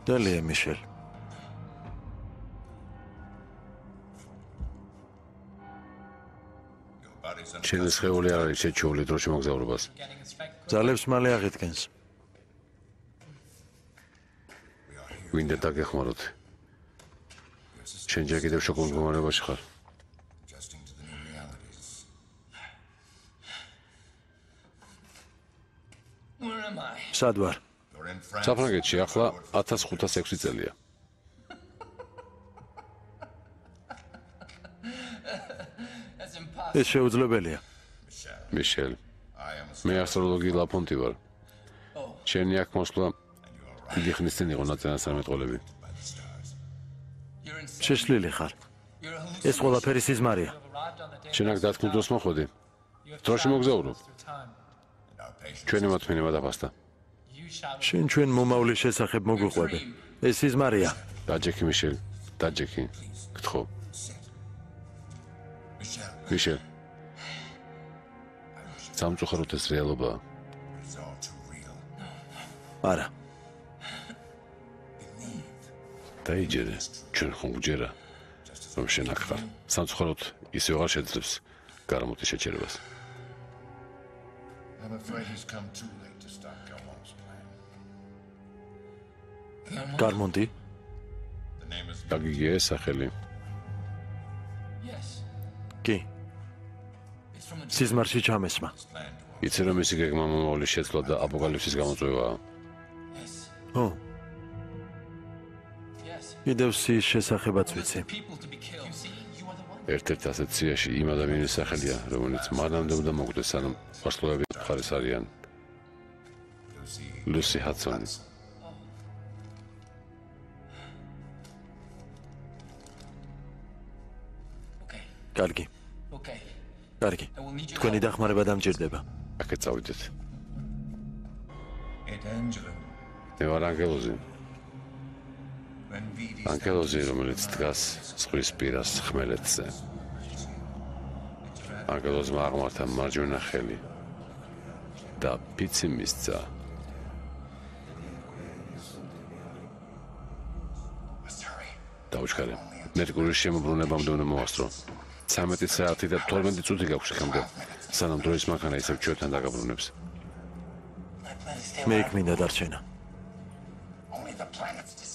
დელია მიშელ. შენი შეეული არ არის შეჩეული დროში მოგზაურობას. Ძალებს მალე აღიდგენს. ვინდა დაგეხმაროთ. შენ ჯერ კიდევ შოკულ მდგომარეობაში ხარ. Სად ვარ? Საფრანგეთში ახლა 1506 წელია. Ეს შეუძლებელია. მიშელ, მე ასტროლოგი ლაფონტი ვარ. შენი აქ მოსვლა დიდი ხნის წინ იყო in. შეშლილი ხარ. Ეს ყველაფერი სიზმარია. შენ აქ დათქმულ დროს მოხვედი. დროში მოგზაურო. Through time. our patient. ჩვენი მოთმინება დაფასდა. Შენ ჩვენ მომავლის შესახებ მოგვიყვები. ეს სიზმარია. დაჯექი მიშელ, დაჯექი. გთხოვ. Მიშელ. სამწუხაროდ ეს რეალობაა. არა. დაიჯერე, ჩვენ ხომ გჯერა. რომ შენ აქ ხარ. სამწუხაროდ ისე აღარ შეძლებს გარამოთის შეჩერებას. I'm afraid he's come too late გარმონდი? The name is დაგიგია ეს სახელი. Კი. Სიზმარში ჩამესმა. იცი რომ ისი გეგმა მომავლის შეცვლა და აპოკალიფსის გამოწვევაა. Yes. ო, კიდევ სის შესახებაც ვიცი. Ერთ-ერთ ასეთ სიაში იმ ადამიანის სახელია, რომელიც მანამდე უნდა მოკვდეს, სანამ ვარსკვლავები მხარეს არიან. ლუსი ჰატსონი. კარგი. Okay. კარგი. თქვენი დახმარება დამჭირდება. აქეთ წავიდეთ. Angelo. მე ვარ ანგელოზი. Ანგელოზი, რომელიც დგას ზღვის პირას ხმელეთზე. ანგელოზმა აღმართა მარჯვენა ხელი და პიცი მისცა. Დაუჩქარე. მერკურის შემოbrunებამდე უნდა მოვასწრო. 13 საათი და 12 წუთი გაქვს ხემდე. სანამ დროის მანქანა ისევ ჩვენთან დაგაბრუნებს. მე იქ მინდა დარჩენა.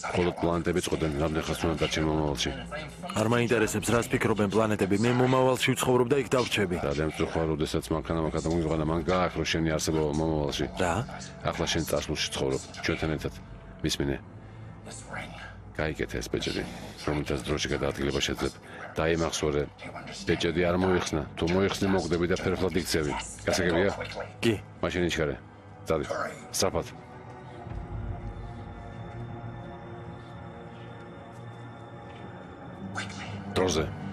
Მხოლოდ პლანეტები წყვეტენ რამდენ ხანს უნდა დარჩენ მომავალში. არ მაინტერესებს რას ფიქრობენ პლანეტები. მე მომავალში ვცხოვრობ და იქ დავრჩები. რადგან წუხარ, როდესაც მანქანა მანქანა მოიყვანა, მან გაახრო შენი არსებობა მომავალში. რა? ახლა შენ წარსულში ცხოვრობ, ჩვენთან ერთად. მისმინე, ring. გაიგეთ ეს ბეჭედი, რომელთაც დროში გადაადგილება შეძლებ. დაიმახსოვრე. ბეჭედი არ მოიხსნა. თუ მოიხსნი, მოგდები და ფერფლად იქცევი. გასაგებია? კი. მაშინ იჩქარე. სწრაფად. Quickly. დროზე.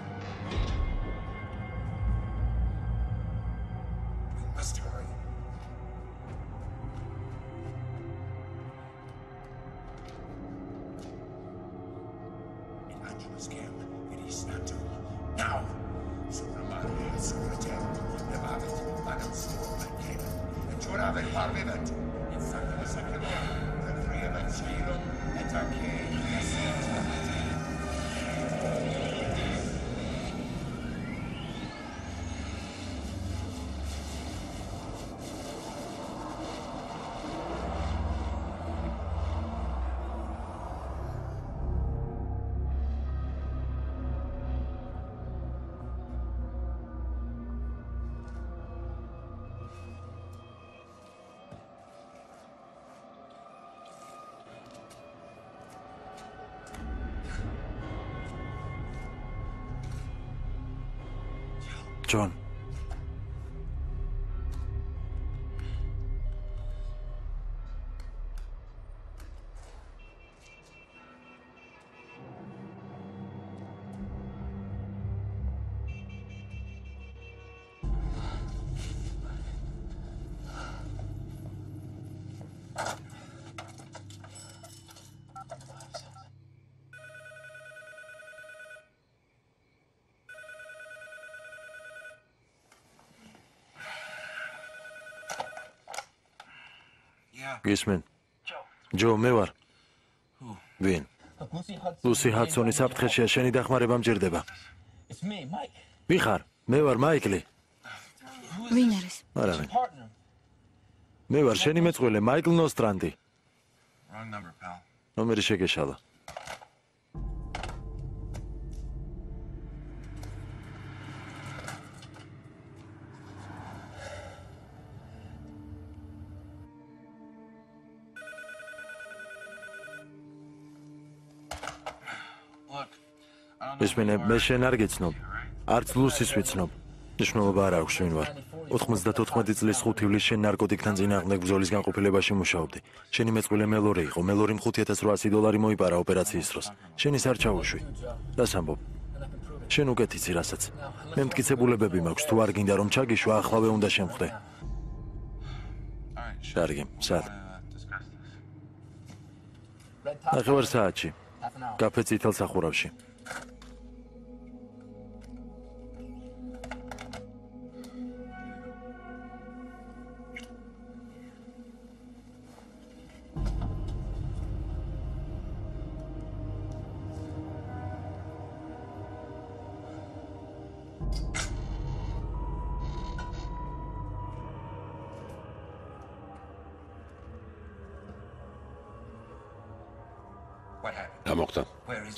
გისმენ. ჯო, მე ვარ. ვინ? ლუსი ჰადსონი საფრთხეშია, შენი დახმარება მჭირდება. Ვიხარ? მე ვარ მაიკლი. ვინ არის? არავინ. Მე ვარ შენი მეწყვილე მაიკლ ნოსტრანდი. Ნომერი შეგეშალა. ისმინე, მე შენ არ გიცნობ. არც ლუსის ვიცნობ. ნიშნულობა არ აქვს ვინ ვარ. 94 წლის 5 ივლისს შენ ნარკოტიკთან წინააღმდეგ ბრძოლის განყოფილებაში მუშაობდი. შენი მეწყვილე მელორი იყო. მელორიმ 5800 დოლარი მოიპარა ოპერაციის დროს. შენი სარჩაუშვი. რას ამბობ? შენ უკეთიცი რასაც. მე მტკიცებულებები მაქვს. თუ არ გინდა რომ ჩაგიშვა, ახლავე უნდა შემხვდე. Კარგი, სად? Ნახევარ საათში. Კაფე წითელ სახურავში.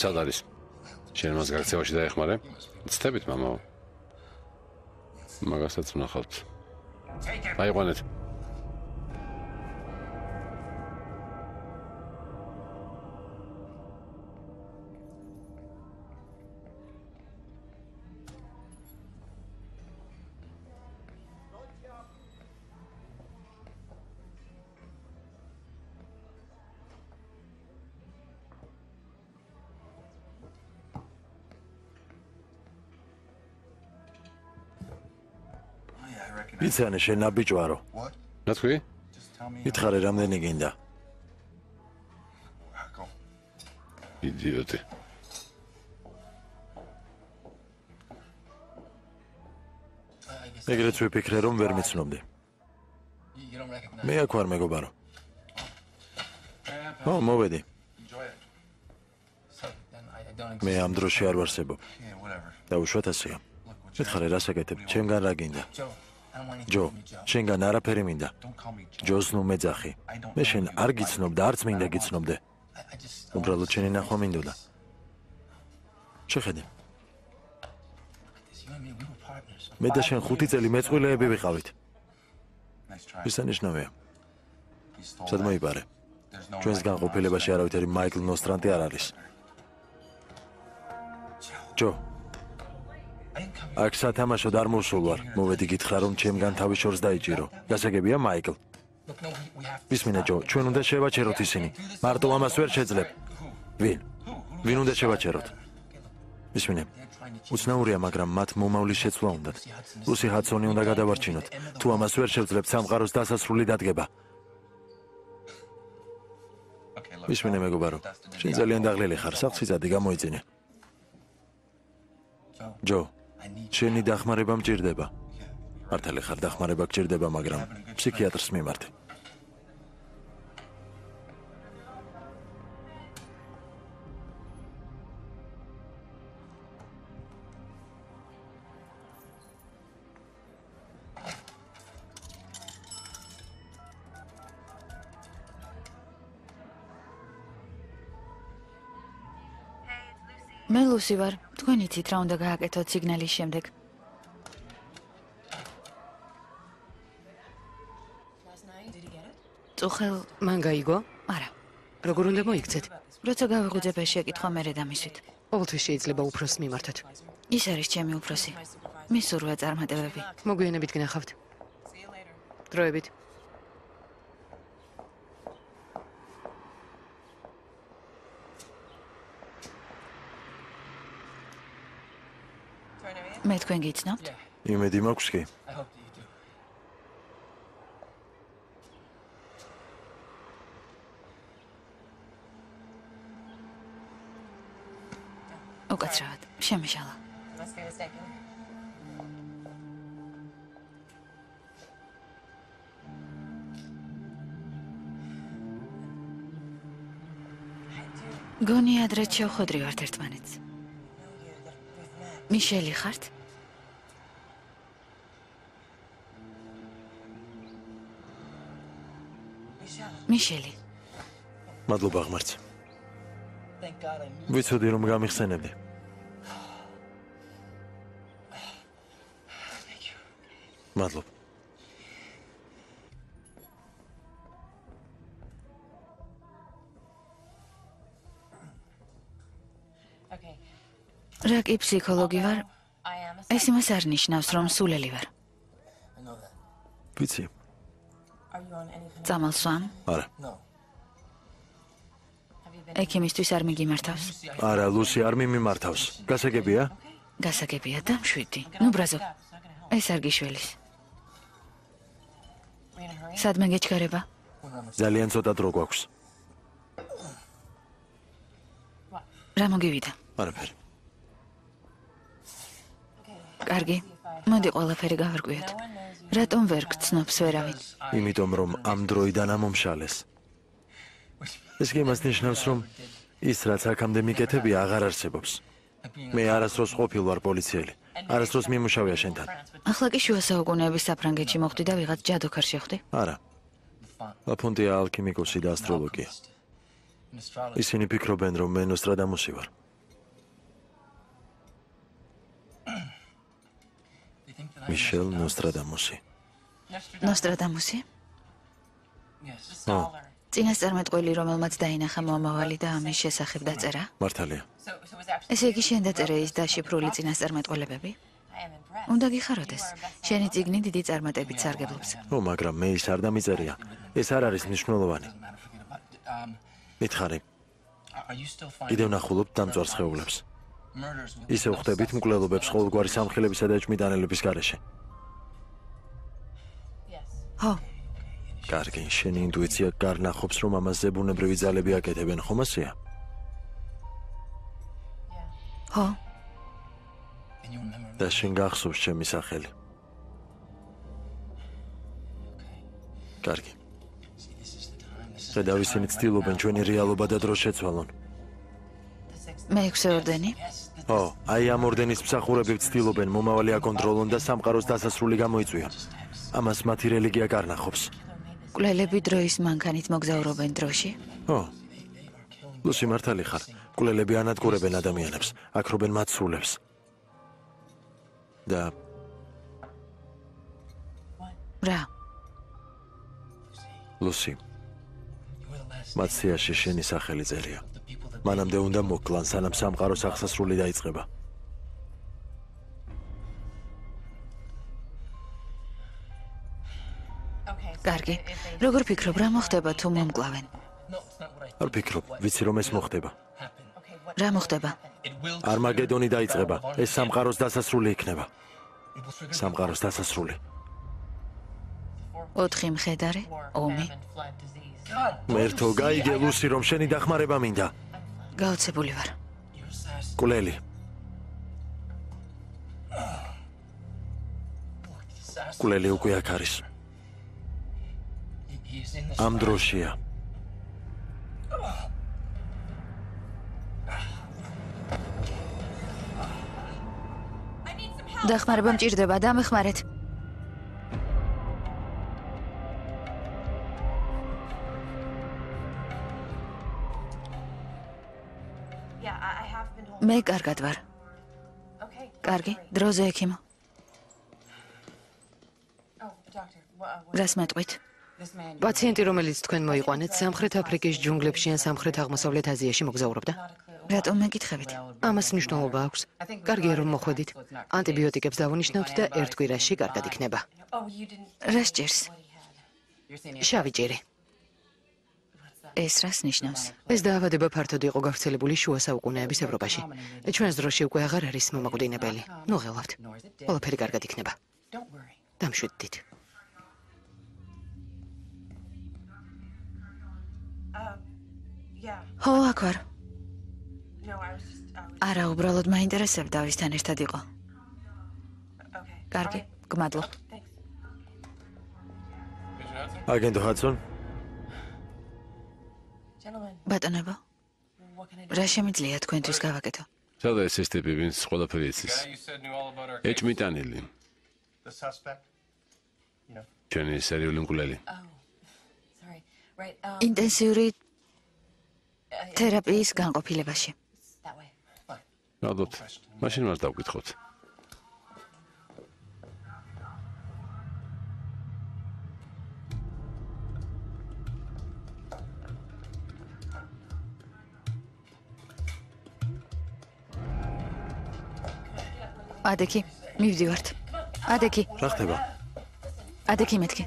ცად არის. შენ მას გაქცევაში დაეხმარე. ცდებით, მამაო. მაგასაც ვნახავთ. აიყვანეთ. იცანე შენ ნაბიჯვარო. რა თქვი? ითხარე რამდენი გინდა? იდიოტი. ეგრეც ვიფიქრე რომ ვერ მიცნობდი. Მე აქ ვარ მეგობარო. ო, მოვედი. Მე ამ დროში არ ვარსებობ. Yeah, whatever. დაუშვათ ასეა. მითხარე რას აკეთებ? ჩემგან რა გინდა? Ჯო, შენგან არაფერი მინდა. Ჯოს ნუ მეძახი. მე შენ არ გიცნობ და არც მინდა გიცნობდე. Უბრალოდ შენი ნახვა მინდოდა. შეხედე. Მე და შენ ხუთი years. წელი მეწყვილეები ვიყავით. Nice try. ისა ნიშნავია. He stole სად მოიპარე? Ჩვენს განყოფილებაში არავითარი მაიკლ ნოსტრანტი არ არის. ჯო, აქ სათამაშოდ არ მოსულ ვარ. მოვედი გითხრა რომ ჩემგან თავი შორს დაიჭირო. გასაგებია მაიკლ. Stop ჯო, ჩვენ უნდა შევაჩეროთ ისინი. მარტო ამას ვერ შეძლებ. ვინ? ვინ უნდა შევაჩეროთ? ვისმინე. უცნაურია, მაგრამ მათ მომავლის შეცვლა უნდათ. ლუსი ჰადსონი უნდა გადავარჩინოთ. თუ ამას ვერ შევძლებთ, სამყაროს დასასრული დადგება. Ვისმინე მეგობარო. შენ ძალიან დაღლილი ხარ, საფციცადი გამოიწინე. ჯო, I need შენი დახმარება მჭირდება. მართალი ხარ, დახმარება გჭირდება, მაგრამ ფსიქიატრს მიმართე. მე ლუსი ვარ. თქვენ იცით რა უნდა გააკეთოთ სიგნალის შემდეგ. Წუხელ, მან გაიგო? არა. როგორ უნდა მოიქცეთ? როცა გავიღუძებ ეს შეკითხვა მე დამისვით. ყოველთვის შეიძლება უფროს მიმართოთ. ის არის ჩემი უფროსი. მის სურვია წარმატებები. მოგვიანებით გნახავთ. Დროებით. მე თქვენ გიცნობთ? იმედი მაქვს კი. Უკაცრავად. შემიშალა. Must be mistaken. გონი ადრე შევხვედრივართ ერთმანეთს. მიშელი ხართ? მიშელი. მადლობა ღმერთს. Ვიცოდი რომ გამიხსენებდი. მადლობა. Რა კი ფსიქოლოგი ვარ? Ეს იმას არ ნიშნავს, რომ სულელი ვარ. Ვიცი? წამალსვამ? არა. No. Have you been... ექიმისთვის არ მიგიმართავს? არა, ლუსი არ მიმართავს. გასაგებია? გასაგებია და მშვიდი. ნუ ბრაზო. ეს არ გიშველის. Სადმე გეჩქარება? ძალიან ცოტა დრო გვაქვს. რა მოგივიდა? არაფერი. კარგი. მოდი ყველაფერი გავარკვიოთ. რატომ ვერ გწნობს ვერავინ? იმიტომ რომ ამ დროიდან ამომშალეს. ეს კი იმას ნიშნავს, რომ ის რაც აქამდე მიკეთებია აღარ არსებობს. მე არასდროს ყოფილ ვარ პოლიციელი. არასდროს მიმუშავია შენთან. ახლა კი შუა საუკუნეების საფრანგეთში მოხვდი და ვიღაც ჯადოქარ შეხვდი. არა. ლაფონტია ალქიმიკოსი და ასტროლოგია. Ისინი ფიქრობენ, რომ მე ნოსტრადამუსი ვარ. მიშელ ნოსტრადამუსი. ნოსტრადამუსი? Scholar. წინასწარმეტყველი, რომელმაც დაინახა მომავალი და ამის შესახებ დაწერა? მართალია. Ესე იგი შენ დაწერე ის დაშიფრული წინასწარმეტყველებები? Უნდა გიხაროდეს. შენი ციგნი დიდი წარმატებით სარგებლობს. ო, მაგრამ მე ის არ დამიწერია. ეს არ არის მნიშვნელოვანი. Um, მითხარი, კიდევ ნახულობთ დამწვარ სხეულებს. ისე ვხვდებით მკვლელობებს ყოველგვარი სამხილებისა და ეჭმიტანელების გარეშე. ხო, კარგი, შენი ინტუიცია გარნახობს, რომ ამას ზებუნებრივი ძალები აკეთებენ, ხომ ასეა? ხო, remember და შენ გახსოვს ჩემი სახელი. კარგი. See, this is the time. This is ხედავ ისინი ცდილობენ ჩვენი რეალობა და დრო შეცვალონ. მეექვსე ორდენი. ო, აი ამ ორდენის მსახურები ვცდილობენ მომავალი აკონტროლონ და სამყაროს დასასრული გამოიწვიონ. ამას მათი რელიგია გარნახობს. კვლელები დროის მანქანით მოგზაურობენ დროში. ო. ლუსი მართალი ხარ. კულელები ანადგურებენ ადამიანებს, აკრობენ მათ სულებს. და რა, ლუსი, you were the last მათ სიაში შენი სახელი წერია. მანამდე უნდა მოკლან, სანამ სამყაროს აღსასრული დაიწყება. კარგი. როგორ ფიქრობ, რა მოხდება თუ მომკლავენ? არ ფიქრობ, ვიცი რომ ეს მოხდება. რა მოხდება? არმაგედონი დაიწყება. ეს სამყაროს დასასრული იქნება. სამყაროს დასასრული. 4 მხედარი, ომი, მერთო, გაიგე ლუსი რომ შენი დახმარება მინდა. გაოცებული ვარ. კულელი, კულელი უკვე აქ არის. Ამ დროშია. დახმარება მჭირდება, დამეხმარეთ. მე კარგად ვარ. Კარგი, დროზე ექიმო. Oh, რას მეტყვით? პაციენტი, რომელიც თქვენ მოიყვანეთ, სამხრეთ აფრიკის ჯუნგლებში ან სამხრეთ აღმოსავლეთ აზიაში მოგზაურობდა. Რატომ მეკითხებით? ამას მნიშვნელობა აქვს. კარგია რომ მოხვედით. ანტიბიოტიკებს დავუნიშნავთ და ერთ კვირაში კარგად იქნება. Oh, რა სჭირს? Შავი ჭირი. ეს რას ნიშნავს? ეს დაავადება ფართოდ იყო გავრცელებული შუა საუკუნეების ევროპაში. ჩვენს დროში უკვე აღარ არის მომაკვდინებელი. ნუ ღელავთ. ყველაფერი კარგად იქნება. Დამშვიდდით. Yeah. ხო, აქ ვარ. No, I was just. I was. არა, უბრალოდ მაინტერესებდა ვისთან ერთად იყო. Okay. კარგი, გმადლობ. Thanks. აგენტო Gentlemen, ბატონებო, რა შემიძლია თქვენთვის გავაკეთო? სადა ეს ეს ტიპი ვინც ყველაფერი იცის? Ეჭმიტანილი, ჩვენი სერიული მკვლელი. Ინტენსიური თერაპიის განყოფილებაში. გალბათ, მაშინ მას დავკითხოთ. ადექი, მივდივართ. ადექი, რა ხდება? ადექი მეთქი.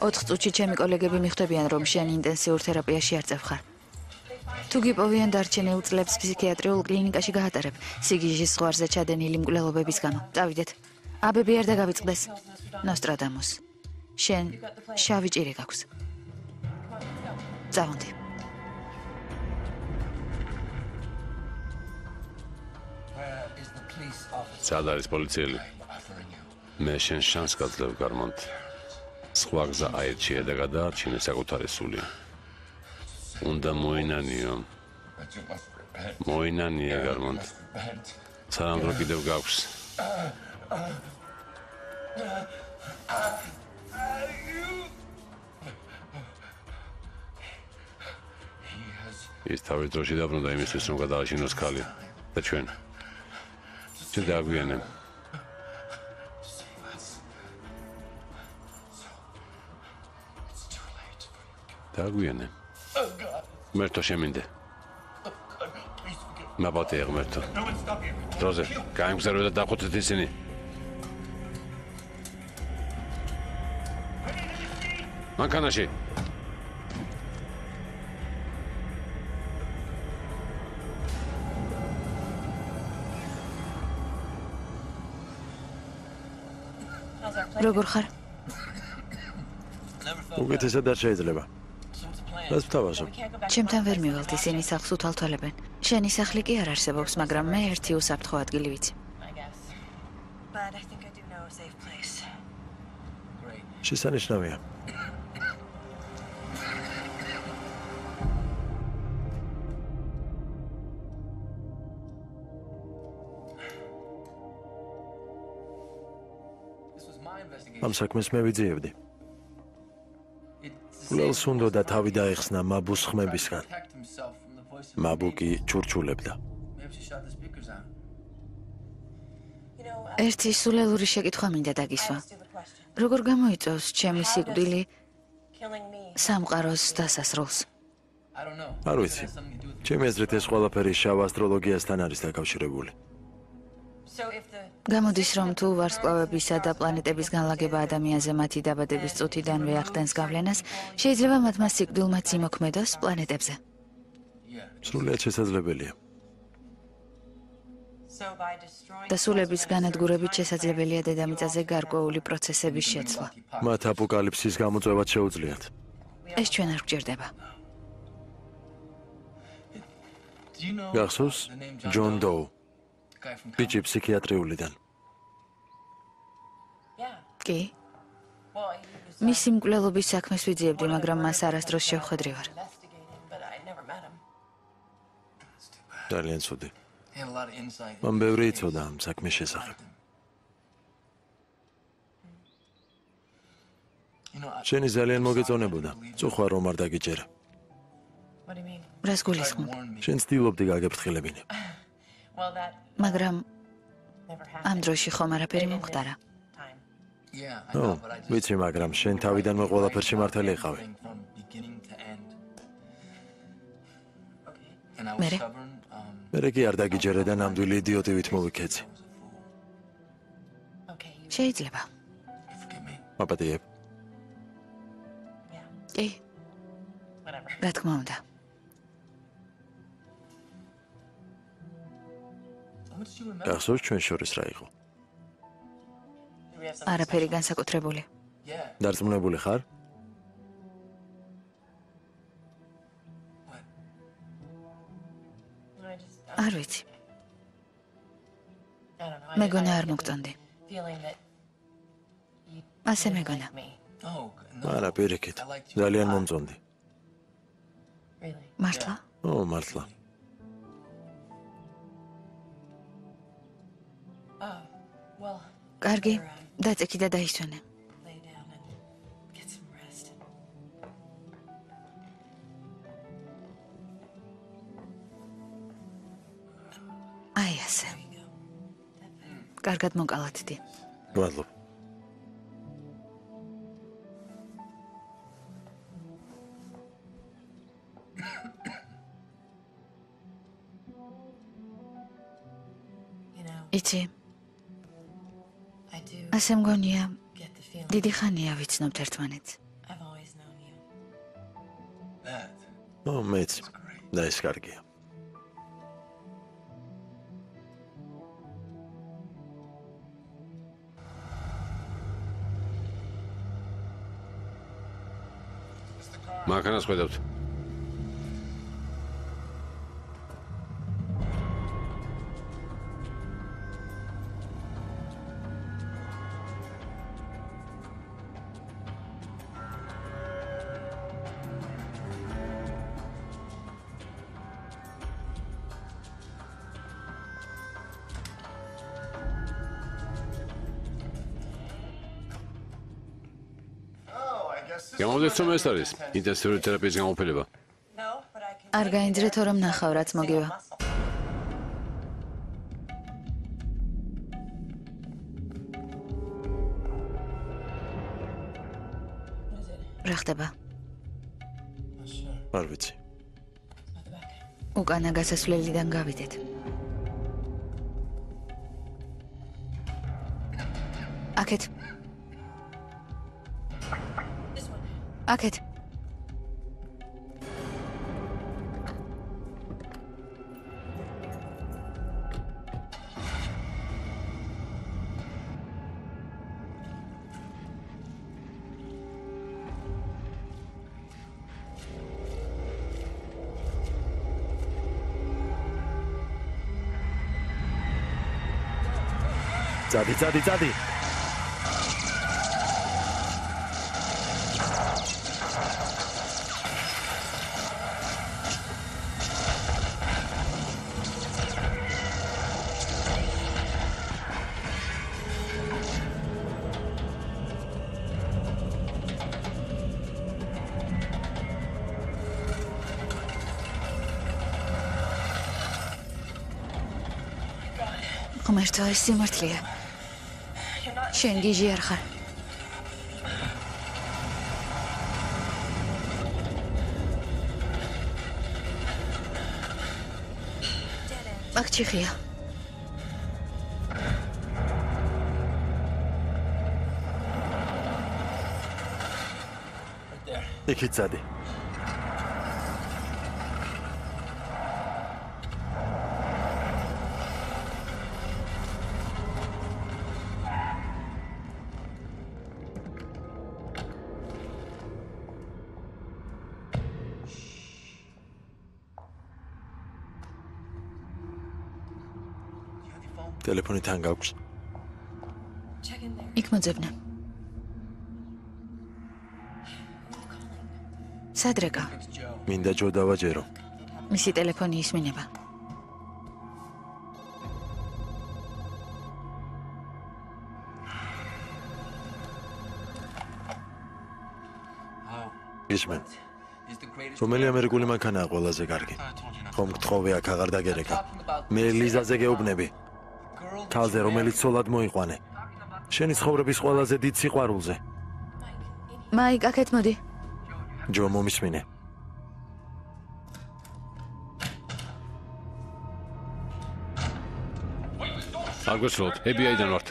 4 წუთში ჩემი კოლეგები მიხვდებიან, რომ შენ ინტენსიურ თერაპიაში არ წევხარ. თუ გიპოვიან დარჩენილ წლებს ფსიქიატრიულ კლინიკაში გაატარებ, სიგიჟის ზღვარზე ჩადენილი მკვლელობების გამო. წავიდეთ. აბები არ დაგავიწყდეს. ნოსტრადამუს. შენ შავი ჭირი გაქვს. წავედი. სად არის პოლიციელი? Მე შენ შანს გაძლევ გარმონტ. სხვა გზა აერჩია და გადაარჩინე საკუთარი სული. უნდა მოინანიო. Მოინანია გარმონტ. Სანამ დრო კიდევ გაქვს. Ის თავის დროში დაბრუნდა იმისთვის, რომ გადააშინოს ქალი და ჩვენ. ჩვენ დაგვიანე. დაგვიანე. Მერტო შემინდე. Მაბატე ღმერთო. Დროზე გაიმგზავრე და დახოცეთ ისინი. მანქანაში. როგორ ხარ? უკეთესად არ შეიძლება. რაც ვთავაზობ. ჩემთან ვერ მივალთ ისინი სახლს უთვალთვალებენ. შენი სახლი კი არ არსებობს, მაგრამ მე ერთი უსაფრთხო ადგილი ვიცი. I ამ საქმეს მე ვიძიებდი. Კვლელს უნდა და თავი დაეხსნა მაბუს ხმებისგან. protect himself from the voice of მაბუ კი ჩურჩულებდა. The ერთი სულელური შეკითხვა მინდა დაგისვა. the როგორ გამოიწვევს ჩემი სიკვდილი სამყაროს დასასრულს? Არ ვიცი. ჩემი აზრით ეს ყველაფერი შავ ასტროლოგიასთან არის დაკავშირებული. Გამოდის რომ თუ ვარსკვლავებისა და პლანეტების განლაგება ადამიანზე მათი დაბადების წუთიდანვე ახდენს გავლენას, შეიძლება მათმა სიკვდილმაც იმოქმედოს პლანეტებზე. Სრულიად შესაძლებელია. so by destroying და სულების განადგურებით შესაძლებელია დედამიწაზე გარკვეული პროცესების შეცვლა. მათ აპოკალიფსის გამოწვევაც შეუძლიათ. ეს ჩვენ არ გვჭირდება. Know გახსოვს ჯონ დოუ, ბიჭი ფსიქიატრიულიდან. Კი, მისი მკვლელობის საქმეს ვიძიებდი, მაგრამ მას არასდროს შევხედრი ვარ. ძალიან ცუდი. Მან ბევრი იცოდა ამ საქმის შესახებ. Შენი ძალიან მოგეწონებოდა. წუხვა რომ არ დაგიჭერა. Რას გულისხმობ? შენ ცდილობდი გაგეფრთხილებინე. Მაგრამ ამ დროში ხომ არაფერი მომხდარა. ო, ვიცი, მაგრამ შენ თავიდანვე ყველაფერში მართალი იყავი. Was მერე? stubborn. Um, მე კი არ დაგიჭერე და ნამდვილი იდიოტივით მოვიქეცი. Შეიძლება. Მაპატიებ. yeah. კი, Whatever. რა თქმა უნდა. გახსოვს ჩვენ შორის რა იყო? Არაფერი განსაკუთრებული. Დარწმუნებული ხარ? Არ ვიცი. Მეგონა I არ მოგწონდი. Ასე მეგონა. like me. No. არა, პირიქით. I liked you. ძალიან მომწონდი. Მართლა? ო, მართლა. Down and get some rest. აი ასე. კარგად მოკალათდი. მადლობა. You know, იცი, I do ასე მგონია, დიდი ხანია ვიცნობთ ერთმანეთს. Ო, მეც. Და ეს კარგია. მანქანას ხედავთ. Გამოვიდეთ რომ ეს არის ინტენსიური თერაპიის can. არ გაინძრეთო რომ ნახავ რაც მოგივა. Რა ხდება? Არ ვიცი. Უკანა გასასვლელიდან გავიდეთ. 開けて。Zadi, Zadi, Zadi. ეს სიმართლეა. შენ გიჟი არ ხარ. ტელეფონი თან გაქვს. იქ მოძებნა. სადრეკა, მინდა ჯო დავაჯერო. მისი ტელეფონი ისმინება. ისმენ. რომელი ამერიკული მანქანაა ყველაზე კარგი? ხომ გთხოვე აქ აღარ დაგერეკა. მე ლიზაზე გეუბნები. თალზე რომელიც ცოლად მოიყვანე. შენი ცხოვრების ყველაზე დიდ სიყვარულზე. მაიკ, აქეთ მოდი. ჯო მომისმინე. აგვესლოთ, FBI-დან ვართ.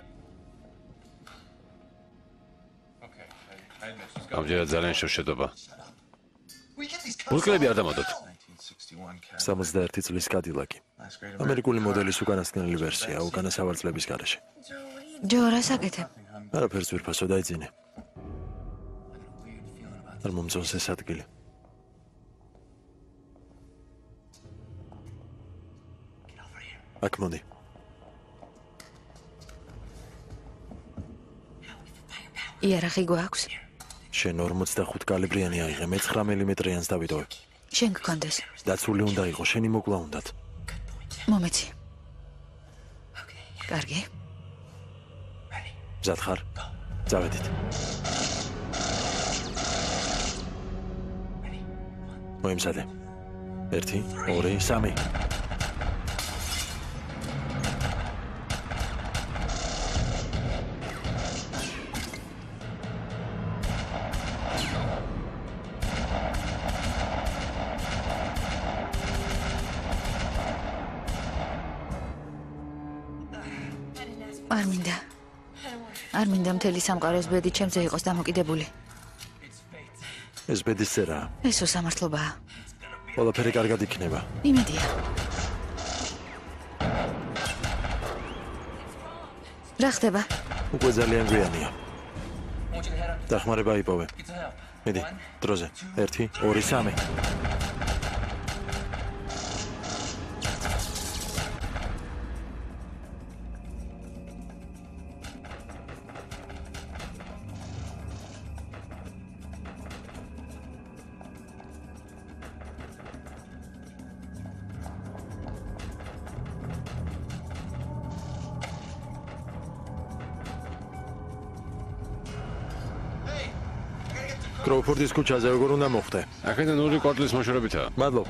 ამჯერად ძალიან შეშედობა. ბულკლები არ დამოდოთ. 61 წლის კადილაკი. ამერიკული მოდელის უკანასკნელი ვერსია, უკანა სავარძლების garaში. ჯო, რა საკეთებ? არაფერს ვირფასო დაიძინე. არ მომწონს ეს ადგილი. აქ მოდი. იარაღი გვაქვს? შენ 45 კალიბრიანი აიღე, მე 9 მმ-იანს დავიდოვე. შენ გქონდეს. დაცული უნდა იყო, შენი მოკლა უნდათ. მომეცი. კარგი. მზად ხარ? წავედით. მოიმზადე. 1 2 3 მთელი სამყაროს ბედი ჩემზე იყოს დამოკიდებული. ეს ბედის წერაა. ეს უსამართლობაა. ყველაფერი კარგად იქნება. იმედია. რა ხდება? უკვე ძალიან გვიანია. დახმარება იპოვე. მიდი, დროზე. 1 2 3 კროუფორდის ქუჩაზე როგორ უნდა მოხვდე? აქედან ორი კვარტლის მოშორებითაა. მადლობ.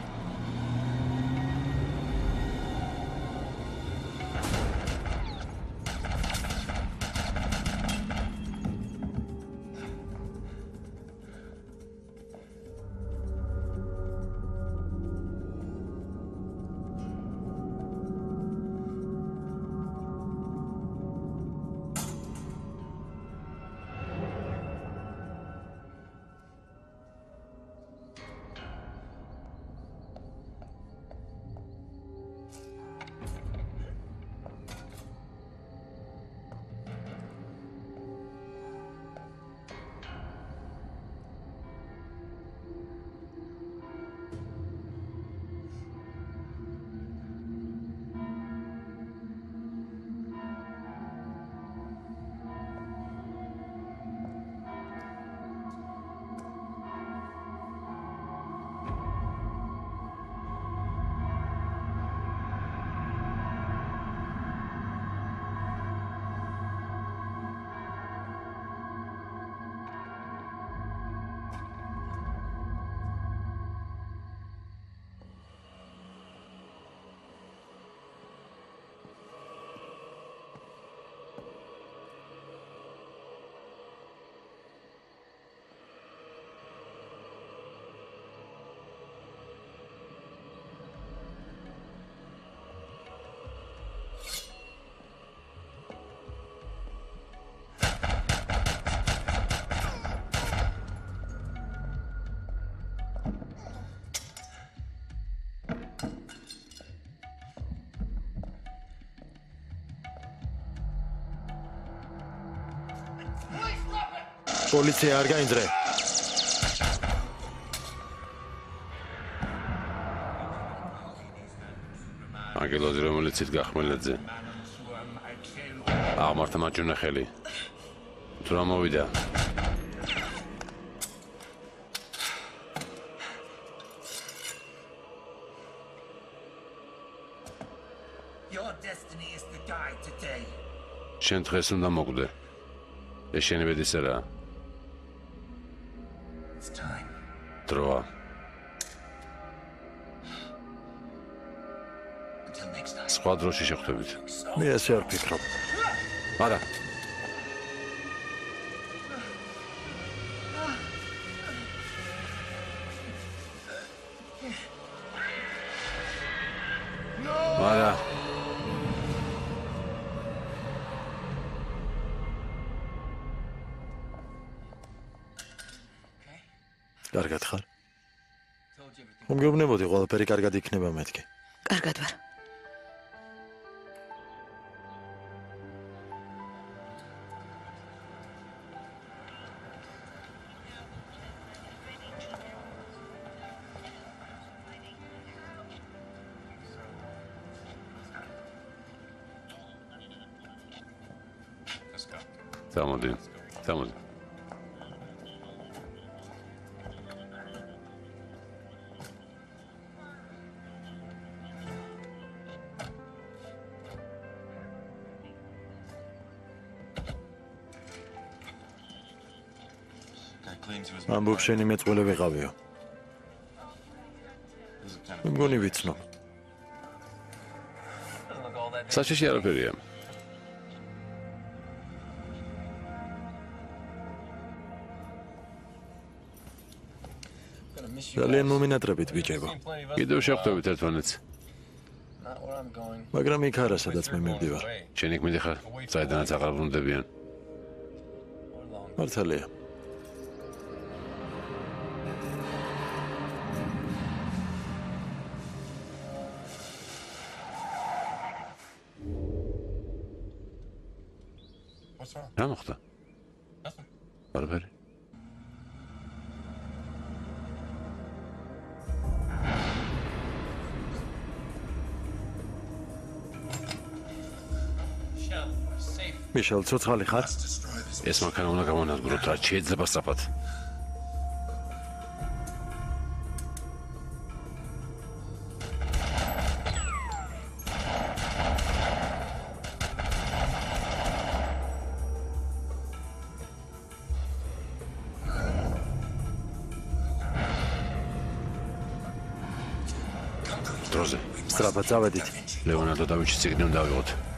პოლიცია არ გაინძრე. ანგელოზი რომელიც ით გახმელეძე. აღმართა მაჯუნა ხელი. თუ რა მოვიდა? Შენ დღეს უნდა მოკვდე. ეს შენი ბედისა რა? It's time. დროა. Until next time. სხვა დროში შეხვდებით. მე ასე არ ფიქრობ. არა. მომგეუბნებოდი ყველაფერი კარგად იქნება მეთქი. კარგად ვარ. შენი მეწყვილე ვიყავიო. მე მგონი ვიცნობ. საშიში არაფერია. ძალიან მომინატრებით ბიჭებო. კიდევ შეხვდებით ერთმანეთს. Მაგრამ იქ არა, სადაც მე მივდივარ. შენ იქ მიდიხარ? საიდანაც აღარ ბრუნდებიან. მართალია. მიშელ, ცოცხალი ხარ? ეს მანქანა უნდა გამონადგუროთ, რა შეიძლება სწრაფად. დროზე. სწრაფად წავედით. ლეონარდო და ვინჩი ციგნი უნდა ავიღოთ.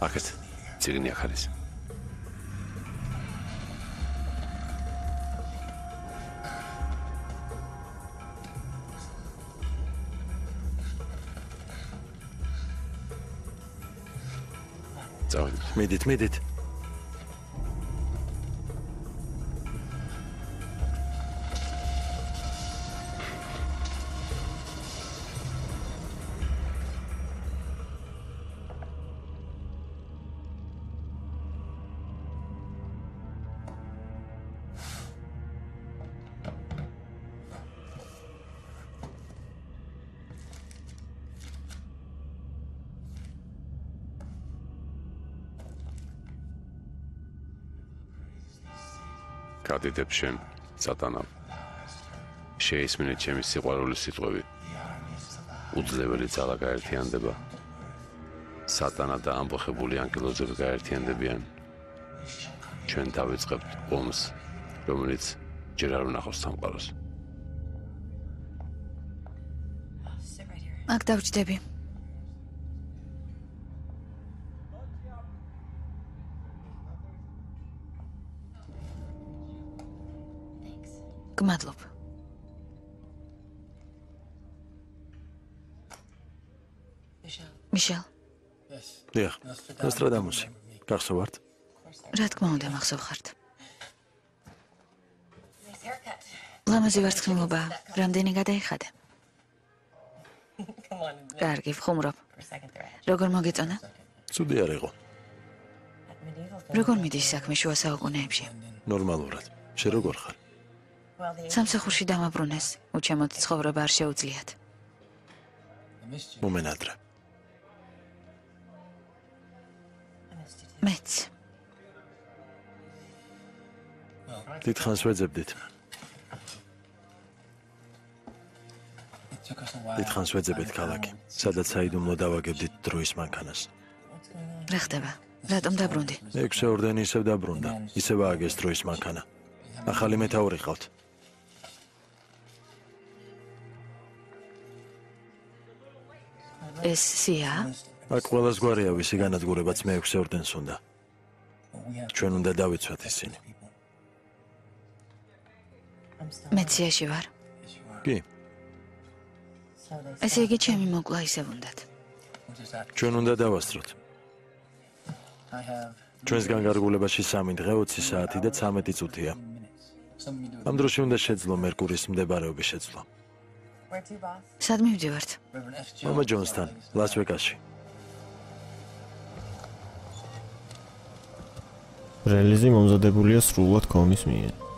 აქეთ ციგნი აქ არის. წავედით. მიდით, მიდით. გადიდებ შენ სატანა შეისმინე ჩემი სიყვარულის სიტყვები. უძლეველი ძალა გაერთიანდება. სატანა და ამბოხებული ანგელოზები გაერთიანდებიან. ჩვენ დავიწყებთ ომს რომელიც ჯერ არ უნახავს სამყაროს. აქ დავჭდები. გმადლობ. მიშელ, დიახ. ნოსტრადამუსი. გახსოვართ? რა თქმა უნდა, მახსოვხართ. ლამაზი ვარცხნილობა, რამდენი გადაიხადე? კარგი, ვხუმრობ. როგორ მოგეწონა? ცუდი არ იყო. როგორ მიდის საქმე შუა საუკუნეებში? ნორმალურად. შენ როგორ ხარ? სამსახურში დამაბრუნეს. უჩემოთ ცხოვრება არ შეუძლიათ. მომენატრა. მეც. დიდხანს ვეძებდით. დიდხანს ვეძებეთ ქალაქი, სადაც საიდუმლო დავაგებდით დროის მანქანას. რა ხდება? რატომ დაბრუნდი? ექვსე ორდენი ისევ დაბრუნდა, ისევ ააგეს დროის მანქანა. ახალი მეთაური ყავთ. ეს სია? აქ ყველას გვარია ვისი განადგურებაც მე ექვსე ორდენს უნდა. ჩვენ უნდა დავიცვათ ისინი. მე ციაში ვარ. კი, ესე იგი ჩემი მოკლა ისევ უნდათ. ჩვენ უნდა დავასწროთ. ჩვენს განკარგულებაში 3 დღე 20 საათი და 13 წუთია. ამ დროში უნდა შეძლო მერკურის მდებარეობის შეცვლა. სად მივდივართ? მამა ჯონსთან, ლას-ვეგასში. რელიზი მომზადებულია სრულად კომის მიერ.